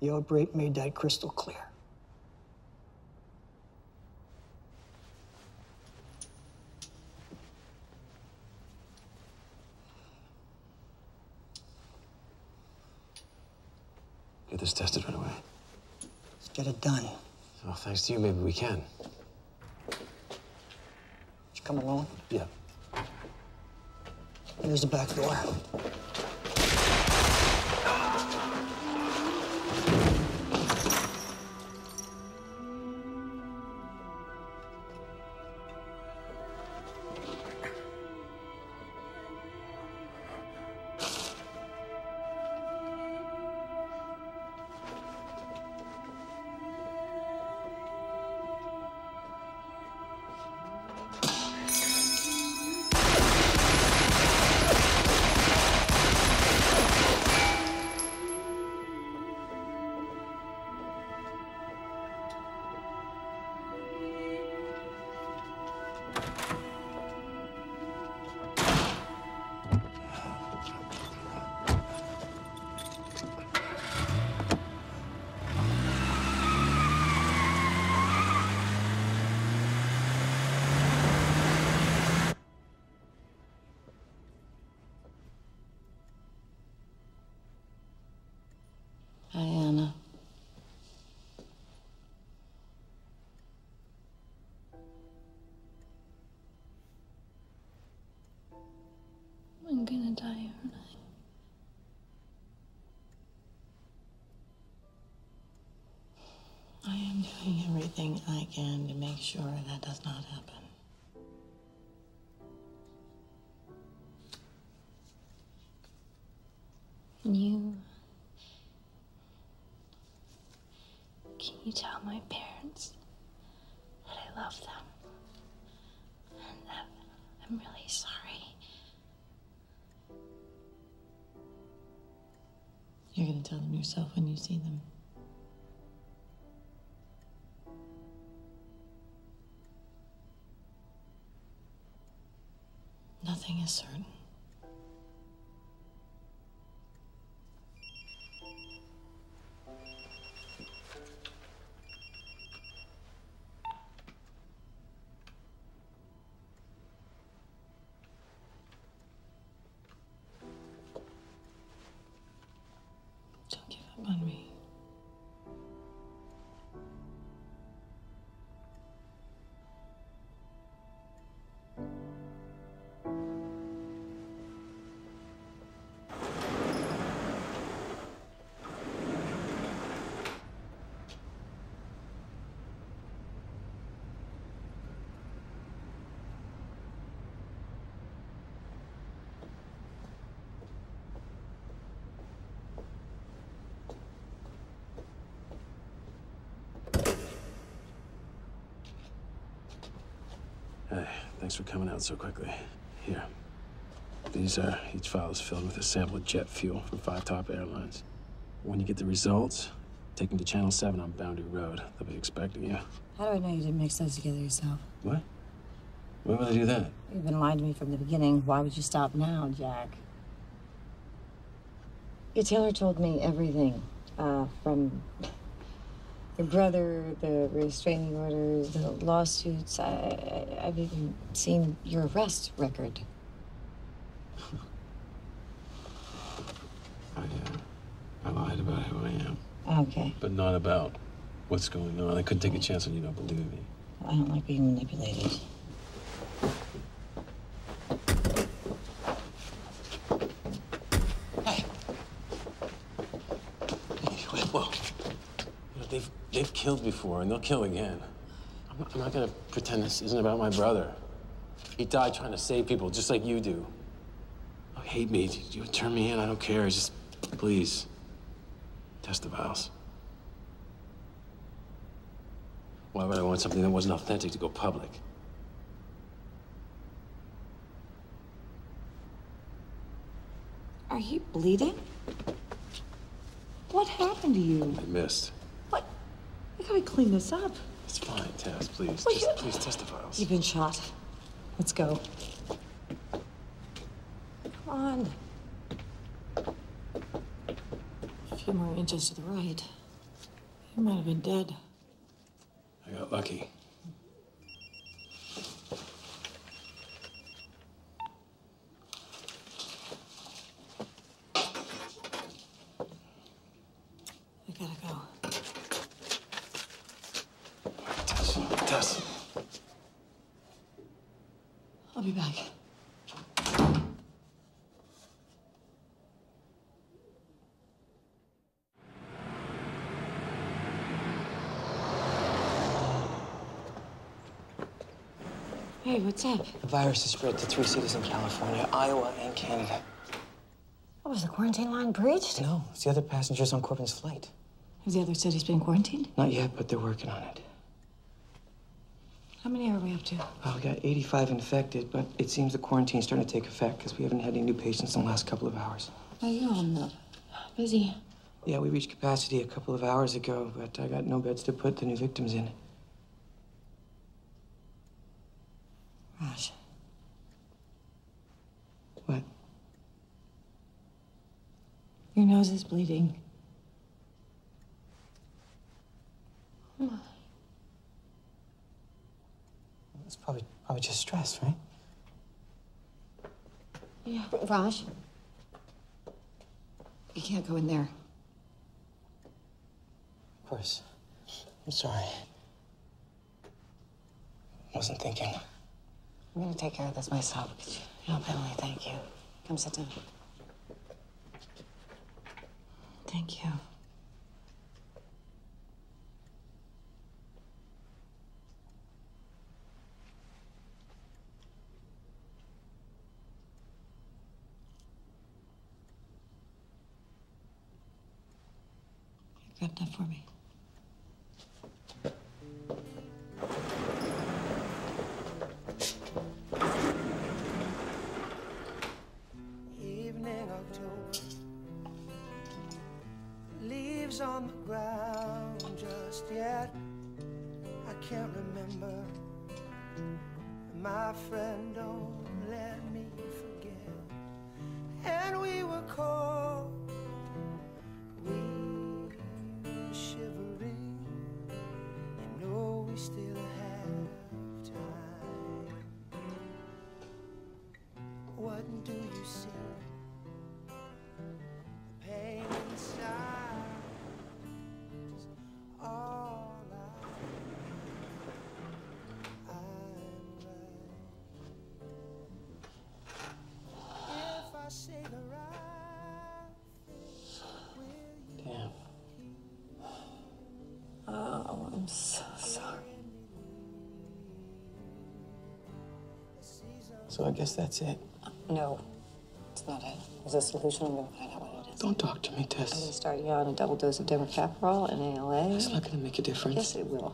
The outbreak made that crystal clear. Get this tested right away. Let's get it done. Oh, thanks to you, maybe we can. You come alone? Yeah. Here's the back door. Everything I can to make sure that does not happen. Can you. Can you tell my parents that I love them? And that I'm really sorry. You're gonna tell them yourself when you see them. Nothing Hey, thanks for coming out so quickly. Here. These are, each file is filled with a sample of jet fuel from five top airlines. When you get the results, take them to Channel 7 on Boundary Road. They'll be expecting you. How do I know you didn't mix those together yourself? What? Why would I do that? You've been lying to me from the beginning. Why would you stop now, Jack? Your Taylor told me everything. Uh, from your brother, the restraining orders, the lawsuits. I, I, I've even seen your arrest record. I, uh, I lied about who I am, Okay. but not about what's going on. I couldn't take a chance on you don't believe me. I don't like being manipulated. Wait, whoa. You know, they've, they've killed before, and they'll kill again. I'm not, I'm not gonna pretend this isn't about my brother. He died trying to save people, just like you do. Oh, hate me. You turn me in, I don't care. Just, please, test the vials. Why would I want something that wasn't authentic to go public? Are you bleeding? What happened to you? I missed. We gotta clean this up. It's fine, Tess, please. Well, Just, please test the vials. You've been shot. Let's go. Come on. A few more inches to the right. You might have been dead. I got lucky. I gotta go. Tess, Tess. I'll be back. Hey, what's up? The virus has spread to three cities in California, Iowa, and Canada. What was the quarantine line breached? No, it's the other passengers on Corbin's flight. Have the other cities been quarantined? Not yet, but they're working on it. How many are we up to? Well, we got 85 infected, but it seems the quarantine's starting to take effect because we haven't had any new patients in the last couple of hours. Are you on the busy? Yeah, we reached capacity a couple of hours ago, but I got no beds to put the new victims in. Raj. What? Your nose is bleeding. Oh my. It's probably probably just stress, right? Yeah. Raj. You can't go in there. Of course. I'm sorry. I Wasn't thinking. I'm gonna take care of this myself. You help Emily? Thank you. Come sit down. Thank you. You grabbed that for me. On the ground just yet. I can't remember. My friend, don't let me forget. And we were cold. So I guess that's it. No, it's not it. There's a solution. I'm gonna find out what it is. Don't talk to me, Tess. I'm gonna start you on a double dose of dimercaprol and ALA. It's not gonna make a difference. Yes, it will.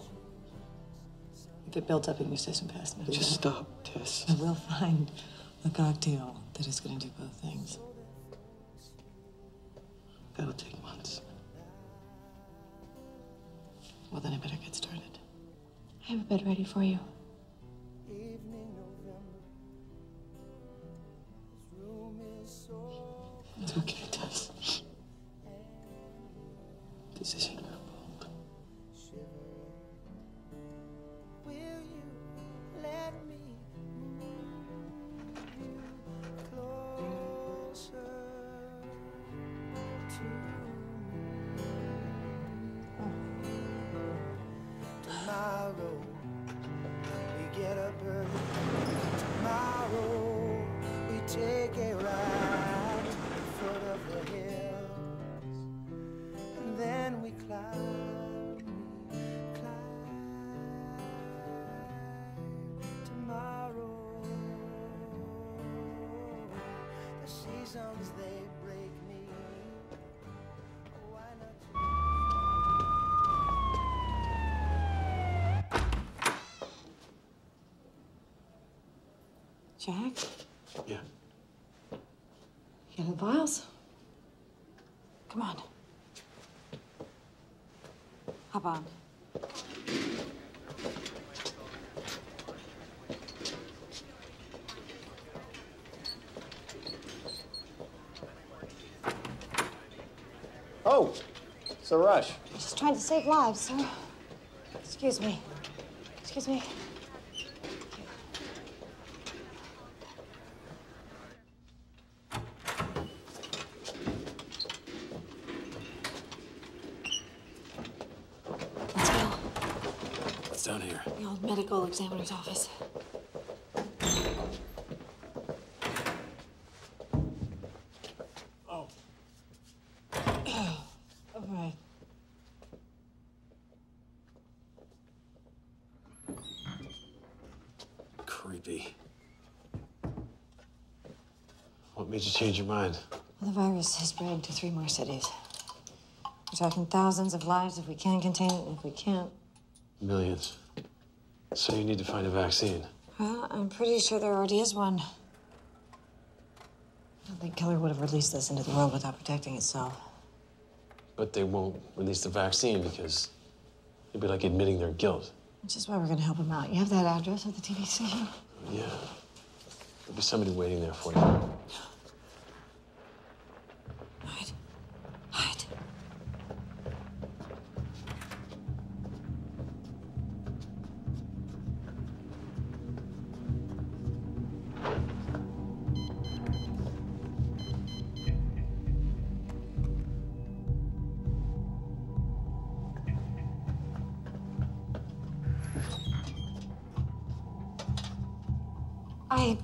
If it builds up in your system fast enough. Just stop, Tess. I will find a cocktail that is gonna do both things. That'll take months. Well, then I better get started. I have a bed ready for you. It's a rush. Just trying to save lives, sir. Excuse me. Excuse me. Let's go. What's down here? The old medical examiner's office. Oh. All right. Creepy. What made you change your mind? Well, the virus has spread to three more cities. We're talking thousands of lives if we can contain it. And if we can't, Millions. So you need to find a vaccine. well, I'm pretty sure there already is one. I don't think Keller would have released this into the world without protecting itself. But they won't release the vaccine because it'd be like admitting their guilt. Which is why we're gonna help him out. You have that address at the TV station? Yeah. There'll be somebody waiting there for you.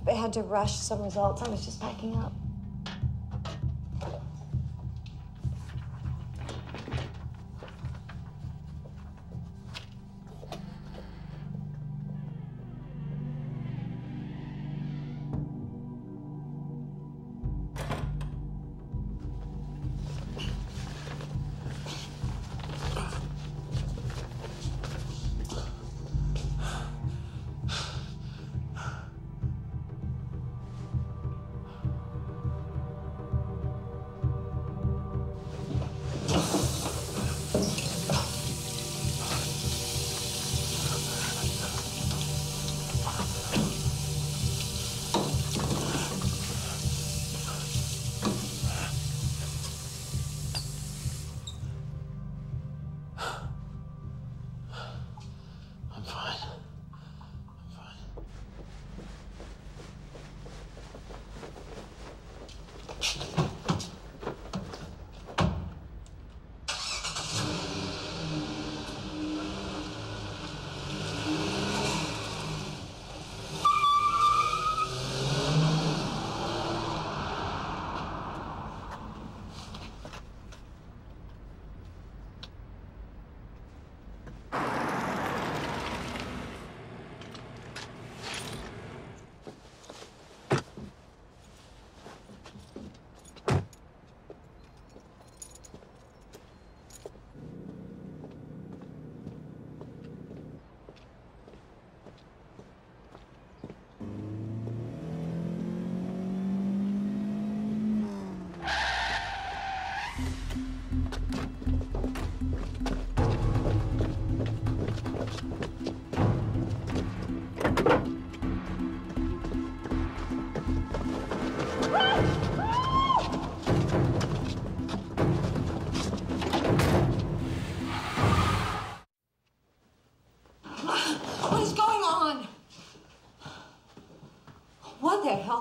I had to rush some results. I was just packing up.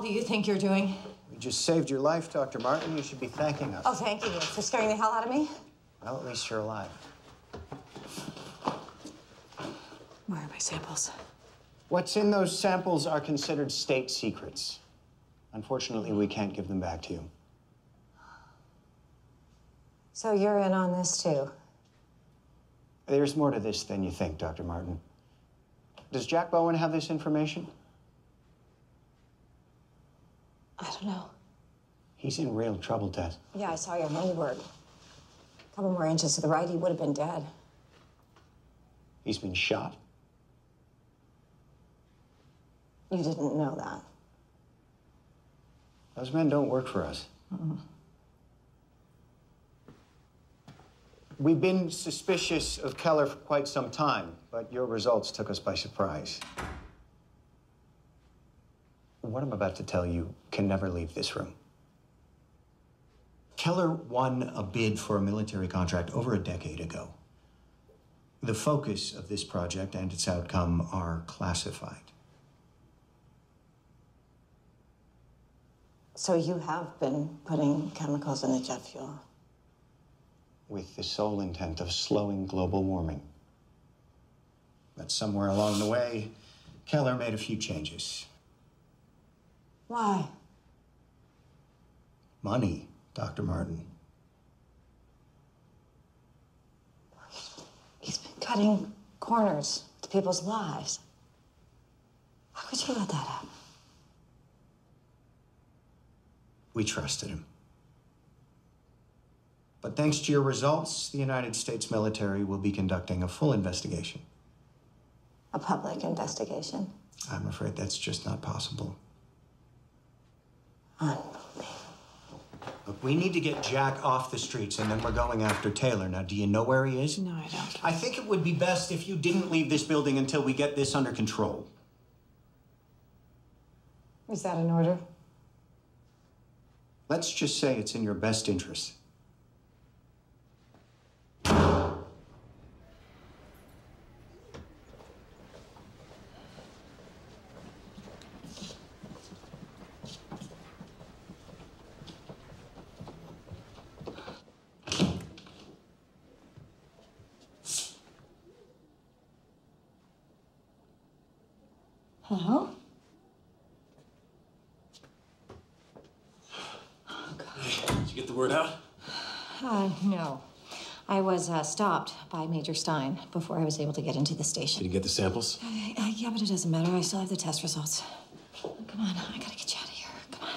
Do you think you're doing? We just saved your life, Dr. Martin. You should be thanking us. Oh, thank you for scaring the hell out of me. Well, at least you're alive. Where are my samples? What's in those samples are considered state secrets. Unfortunately, we can't give them back to you. So you're in on this too. There's more to this than you think, Dr. Martin. Does Jack Bowen have this information? I don't know. He's in real trouble, Tess. Yeah, I saw your handiwork. A couple more inches to the right, he would have been dead. He's been shot. You didn't know that. Those men don't work for us. We've been suspicious of Keller for quite some time, but your results took us by surprise. What I'm about to tell you can never leave this room. Keller won a bid for a military contract over a decade ago. The focus of this project and its outcome are classified. So you have been putting chemicals in the jet fuel. with the sole intent of slowing global warming. But somewhere along the way, Keller made a few changes. Why? Money, Dr. Martin. He's been cutting corners to people's lives. How could you let that happen? We trusted him. But thanks to your results, the United States military will be conducting a full investigation. A public investigation. I'm afraid that's just not possible. Look, we need to get Jack off the streets, and then we're going after Taylor. Now, do you know where he is? No, I don't. I think it would be best if you didn't leave this building until we get this under control. Is that an order? Let's just say it's in your best interest. Hello? word out? Uh, no. I was uh, stopped by Major Stein before I was able to get into the station. Did you get the samples? Uh, uh, yeah, but it doesn't matter. I still have the test results. Come on, I gotta get you out of here. Come on.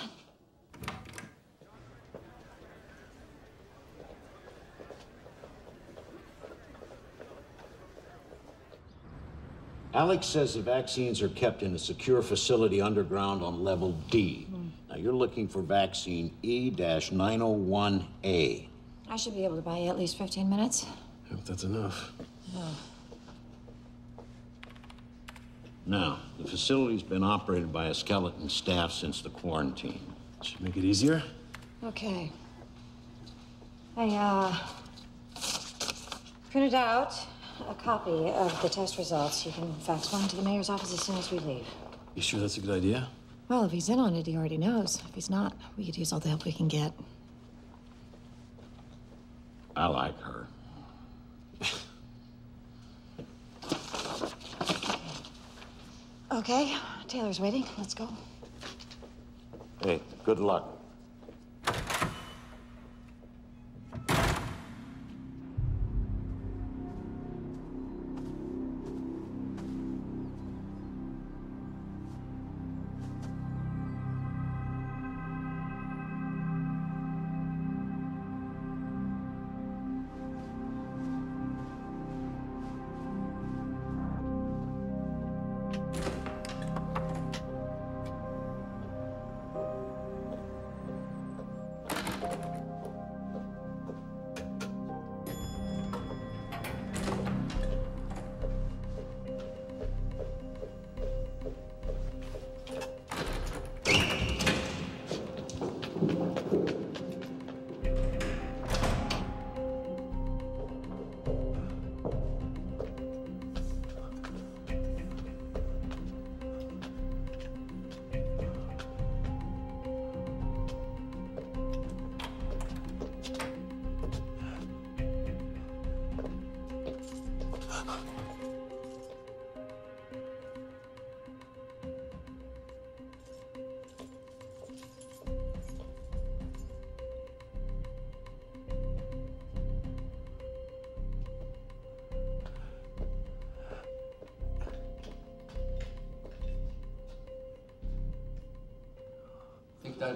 Alex says the vaccines are kept in a secure facility underground on level D. Now, you're looking for vaccine E 901A. I should be able to buy you at least 15 minutes. I hope that's enough. Oh. Now, the facility's been operated by a skeleton staff since the quarantine. Should make it easier. Okay. I, uh, printed out a copy of the test results. You can fax one to the mayor's office as soon as we leave. You sure that's a good idea? Well, if he's in on it, he already knows. If he's not, we could use all the help we can get. I like her. Okay, Taylor's waiting. Let's go. Hey, good luck.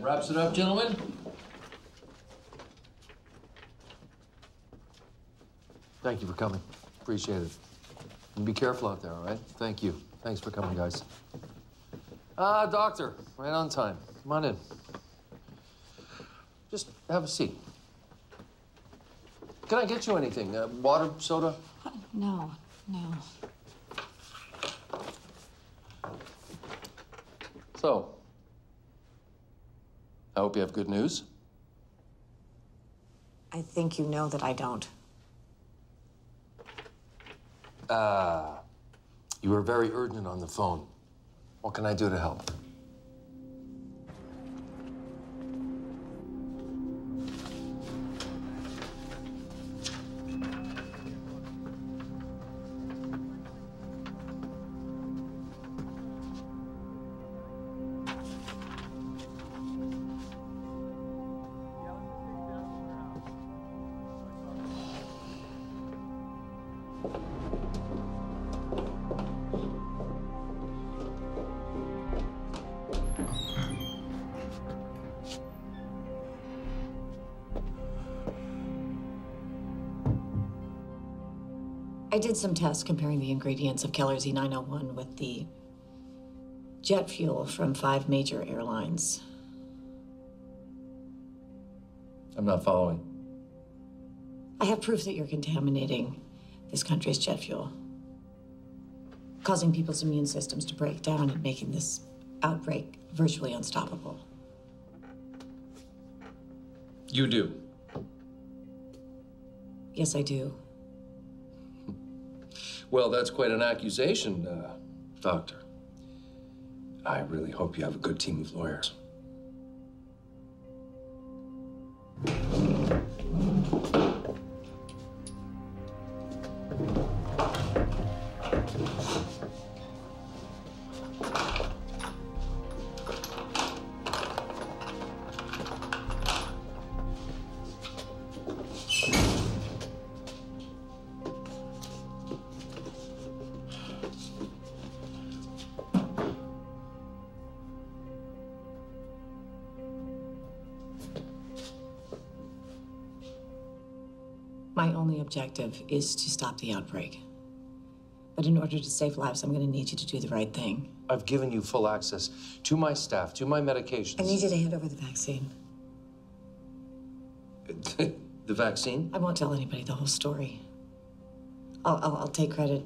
Wraps it up, gentlemen? Thank you for coming. Appreciate it. And be careful out there, all right? Thank you. Thanks for coming, guys. Ah, doctor, right on time. Come on in. Just have a seat. Can I get you anything? Uh, water, soda? No, no. So, I hope you have good news. I think you know that I don't. Ah, you were very urgent on the phone. What can I do to help? Some tests comparing the ingredients of Keller's E901 with the jet fuel from five major airlines. I'm not following. I have proof that you're contaminating this country's jet fuel, causing people's immune systems to break down and making this outbreak virtually unstoppable. You do. Yes, I do. Well, that's quite an accusation, uh, Doctor. I really hope you have a good team of lawyers. Objective is to stop the outbreak. But in order to save lives, I'm going to need you to do the right thing. I've given you full access to my staff, to my medications. I need you to hand over the vaccine. the vaccine? I won't tell anybody the whole story. I'll, I'll, I'll take credit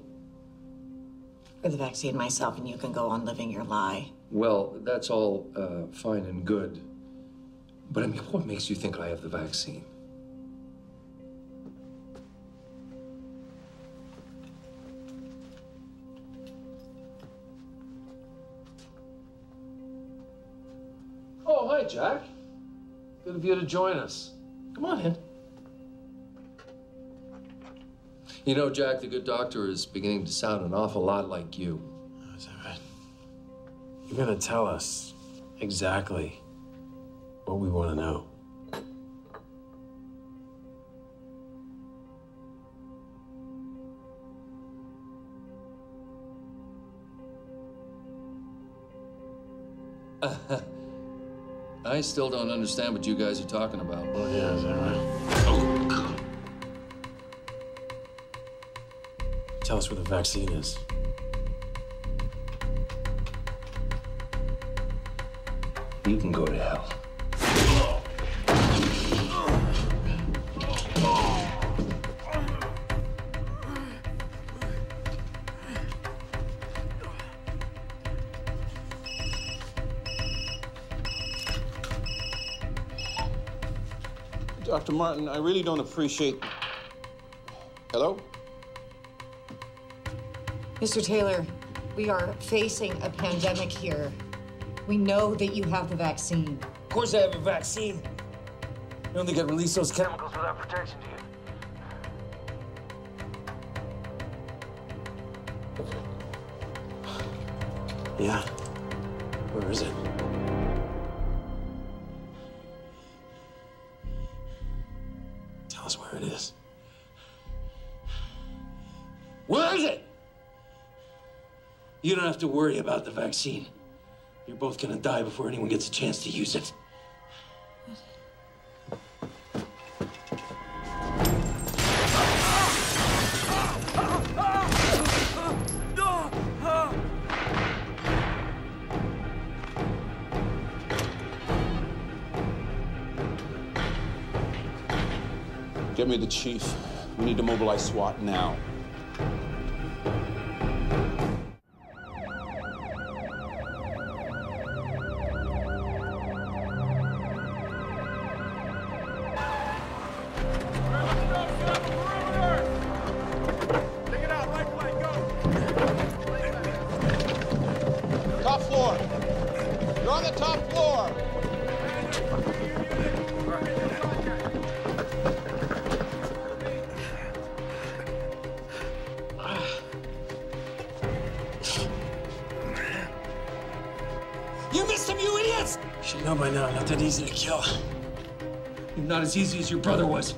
for the vaccine myself, and you can go on living your lie. Well, that's all uh, fine and good. But I mean, what makes you think I have the vaccine? Oh, hi, Jack. Good of you to join us. Come on in. You know, Jack, the good doctor is beginning to sound an awful lot like you. Oh, is that right? You're gonna tell us exactly what we want to know. I still don't understand what you guys are talking about. Oh, yeah, is that right? Oh, Tell us where the vaccine is. You can go to hell. Dr. Martin, I really don't appreciate. Hello? Mr. Taylor, we are facing a pandemic here. We know that you have the vaccine. Of course I have a vaccine. You don't think I'd release those chemicals without protection, do you? Yeah. To worry about the vaccine. You're both gonna die before anyone gets a chance to use it. Get me the chief. We need to mobilize SWAT now. You're not as easy as your brother was.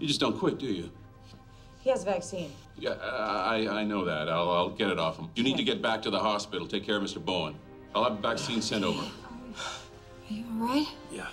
You just don't quit, do you? He has a vaccine. Yeah, I, I know that. I'll, I'll get it off him. You need to get back to the hospital. Take care of Mr. Bowen. I'll have a vaccine sent over. Are you all right? Yeah.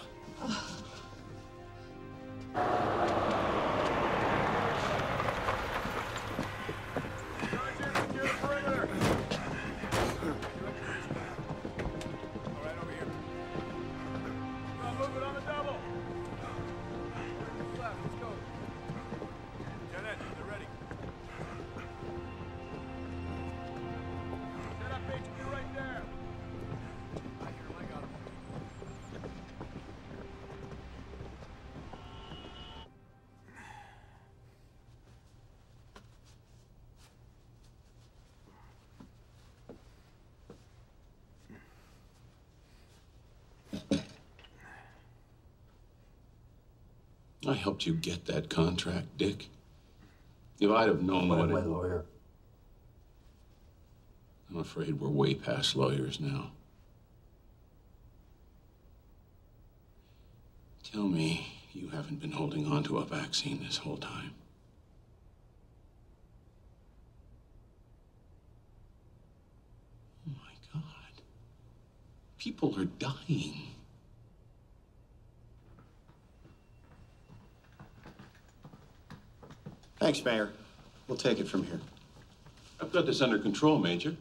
Helped you get that contract, Dick. If I'd have known what my it... lawyer. I'm afraid we're way past lawyers now. Tell me you haven't been holding on to a vaccine this whole time. Oh my God. People are dying. Thanks, Mayor. We'll take it from here. I've got this under control, Major.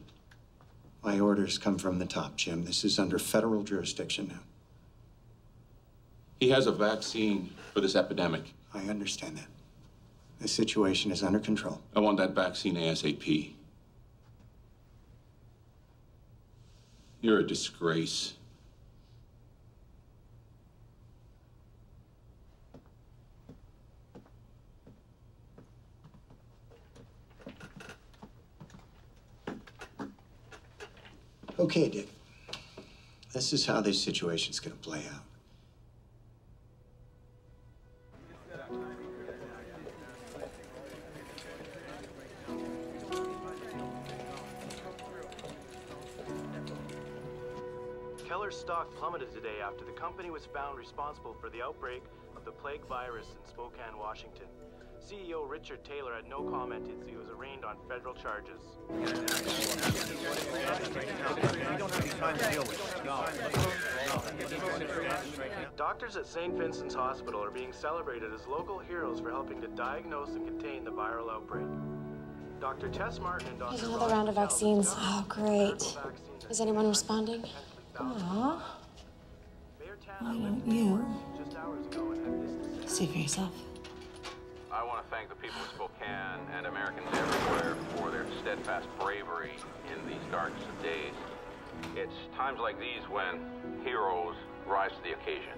My orders come from the top, Jim. This is under federal jurisdiction now. He has a vaccine for this epidemic. I understand that. The situation is under control. I want that vaccine ASAP. You're a disgrace. Okay, Dick. This is how this situation's gonna play out. Keller's stock plummeted today after the company was found responsible for the outbreak of the plague virus in Spokane, Washington. CEO Richard Taylor had no comment he was arraigned on federal charges. Doctors at St. Vincent's Hospital are being celebrated as local heroes for helping to diagnose and contain the viral outbreak. Dr. Tess Martin and Dr. There's another round of vaccines. Oh, great. Is anyone responding? Aw. Why don't you see for yourself? I want to thank the people of Spokane and Americans everywhere for their steadfast bravery in these darkest of days. It's times like these when heroes rise to the occasion.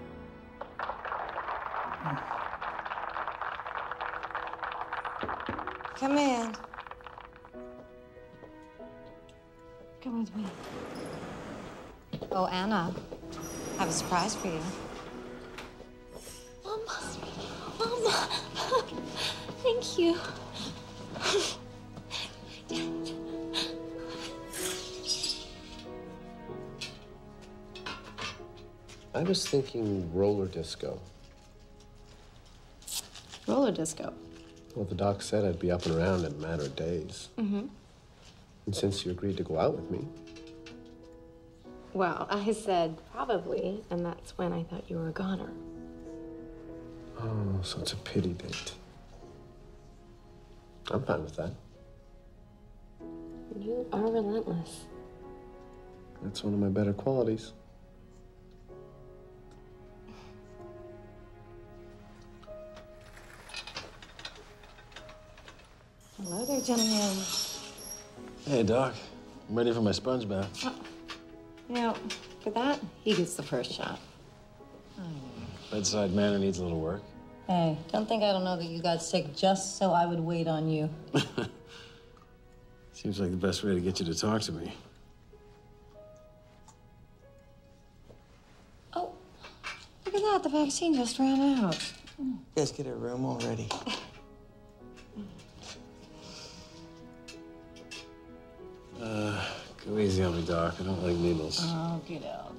Come in. Come with me. Oh, Anna, I have a surprise for you. Mama, Mama, thank you. I was thinking roller disco. Roller disco. Well, the doc said I'd be up and around in a matter of days. Mm-hmm. And since you agreed to go out with me, Well, I said probably, and that's when I thought you were a goner. oh, so it's a pity date. I'm fine with that. You are relentless. That's one of my better qualities. Hello there, gentlemen. Hey, Doc. I'm ready for my sponge bath. Uh, you know, for that, he gets the first shot. Bedside manner needs a little work. Hey, don't think I don't know that you got sick just so I would wait on you. Seems like the best way to get you to talk to me. Oh, look at that, the vaccine just ran out. You guys get a room already. Uh, go easy on me, Doc. I don't like needles. Oh, get out.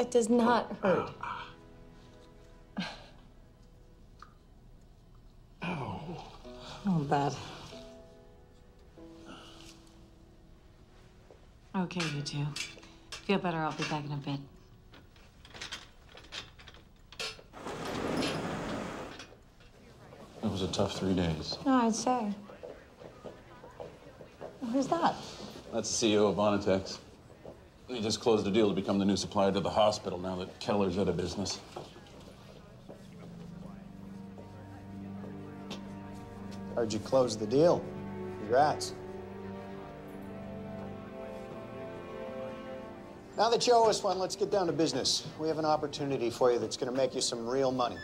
That does not oh. hurt. Oh, Oh bad. Okay, you two. Feel better, I'll be back in a bit. It was a tough three days. No, I'd say. Who's that? That's the CEO of Vonitex. He just closed a deal to become the new supplier to the hospital now that Keller's out of business. Heard you closed the deal. Congrats. Now that you owe us one, let's get down to business. We have an opportunity for you that's going to make you some real money.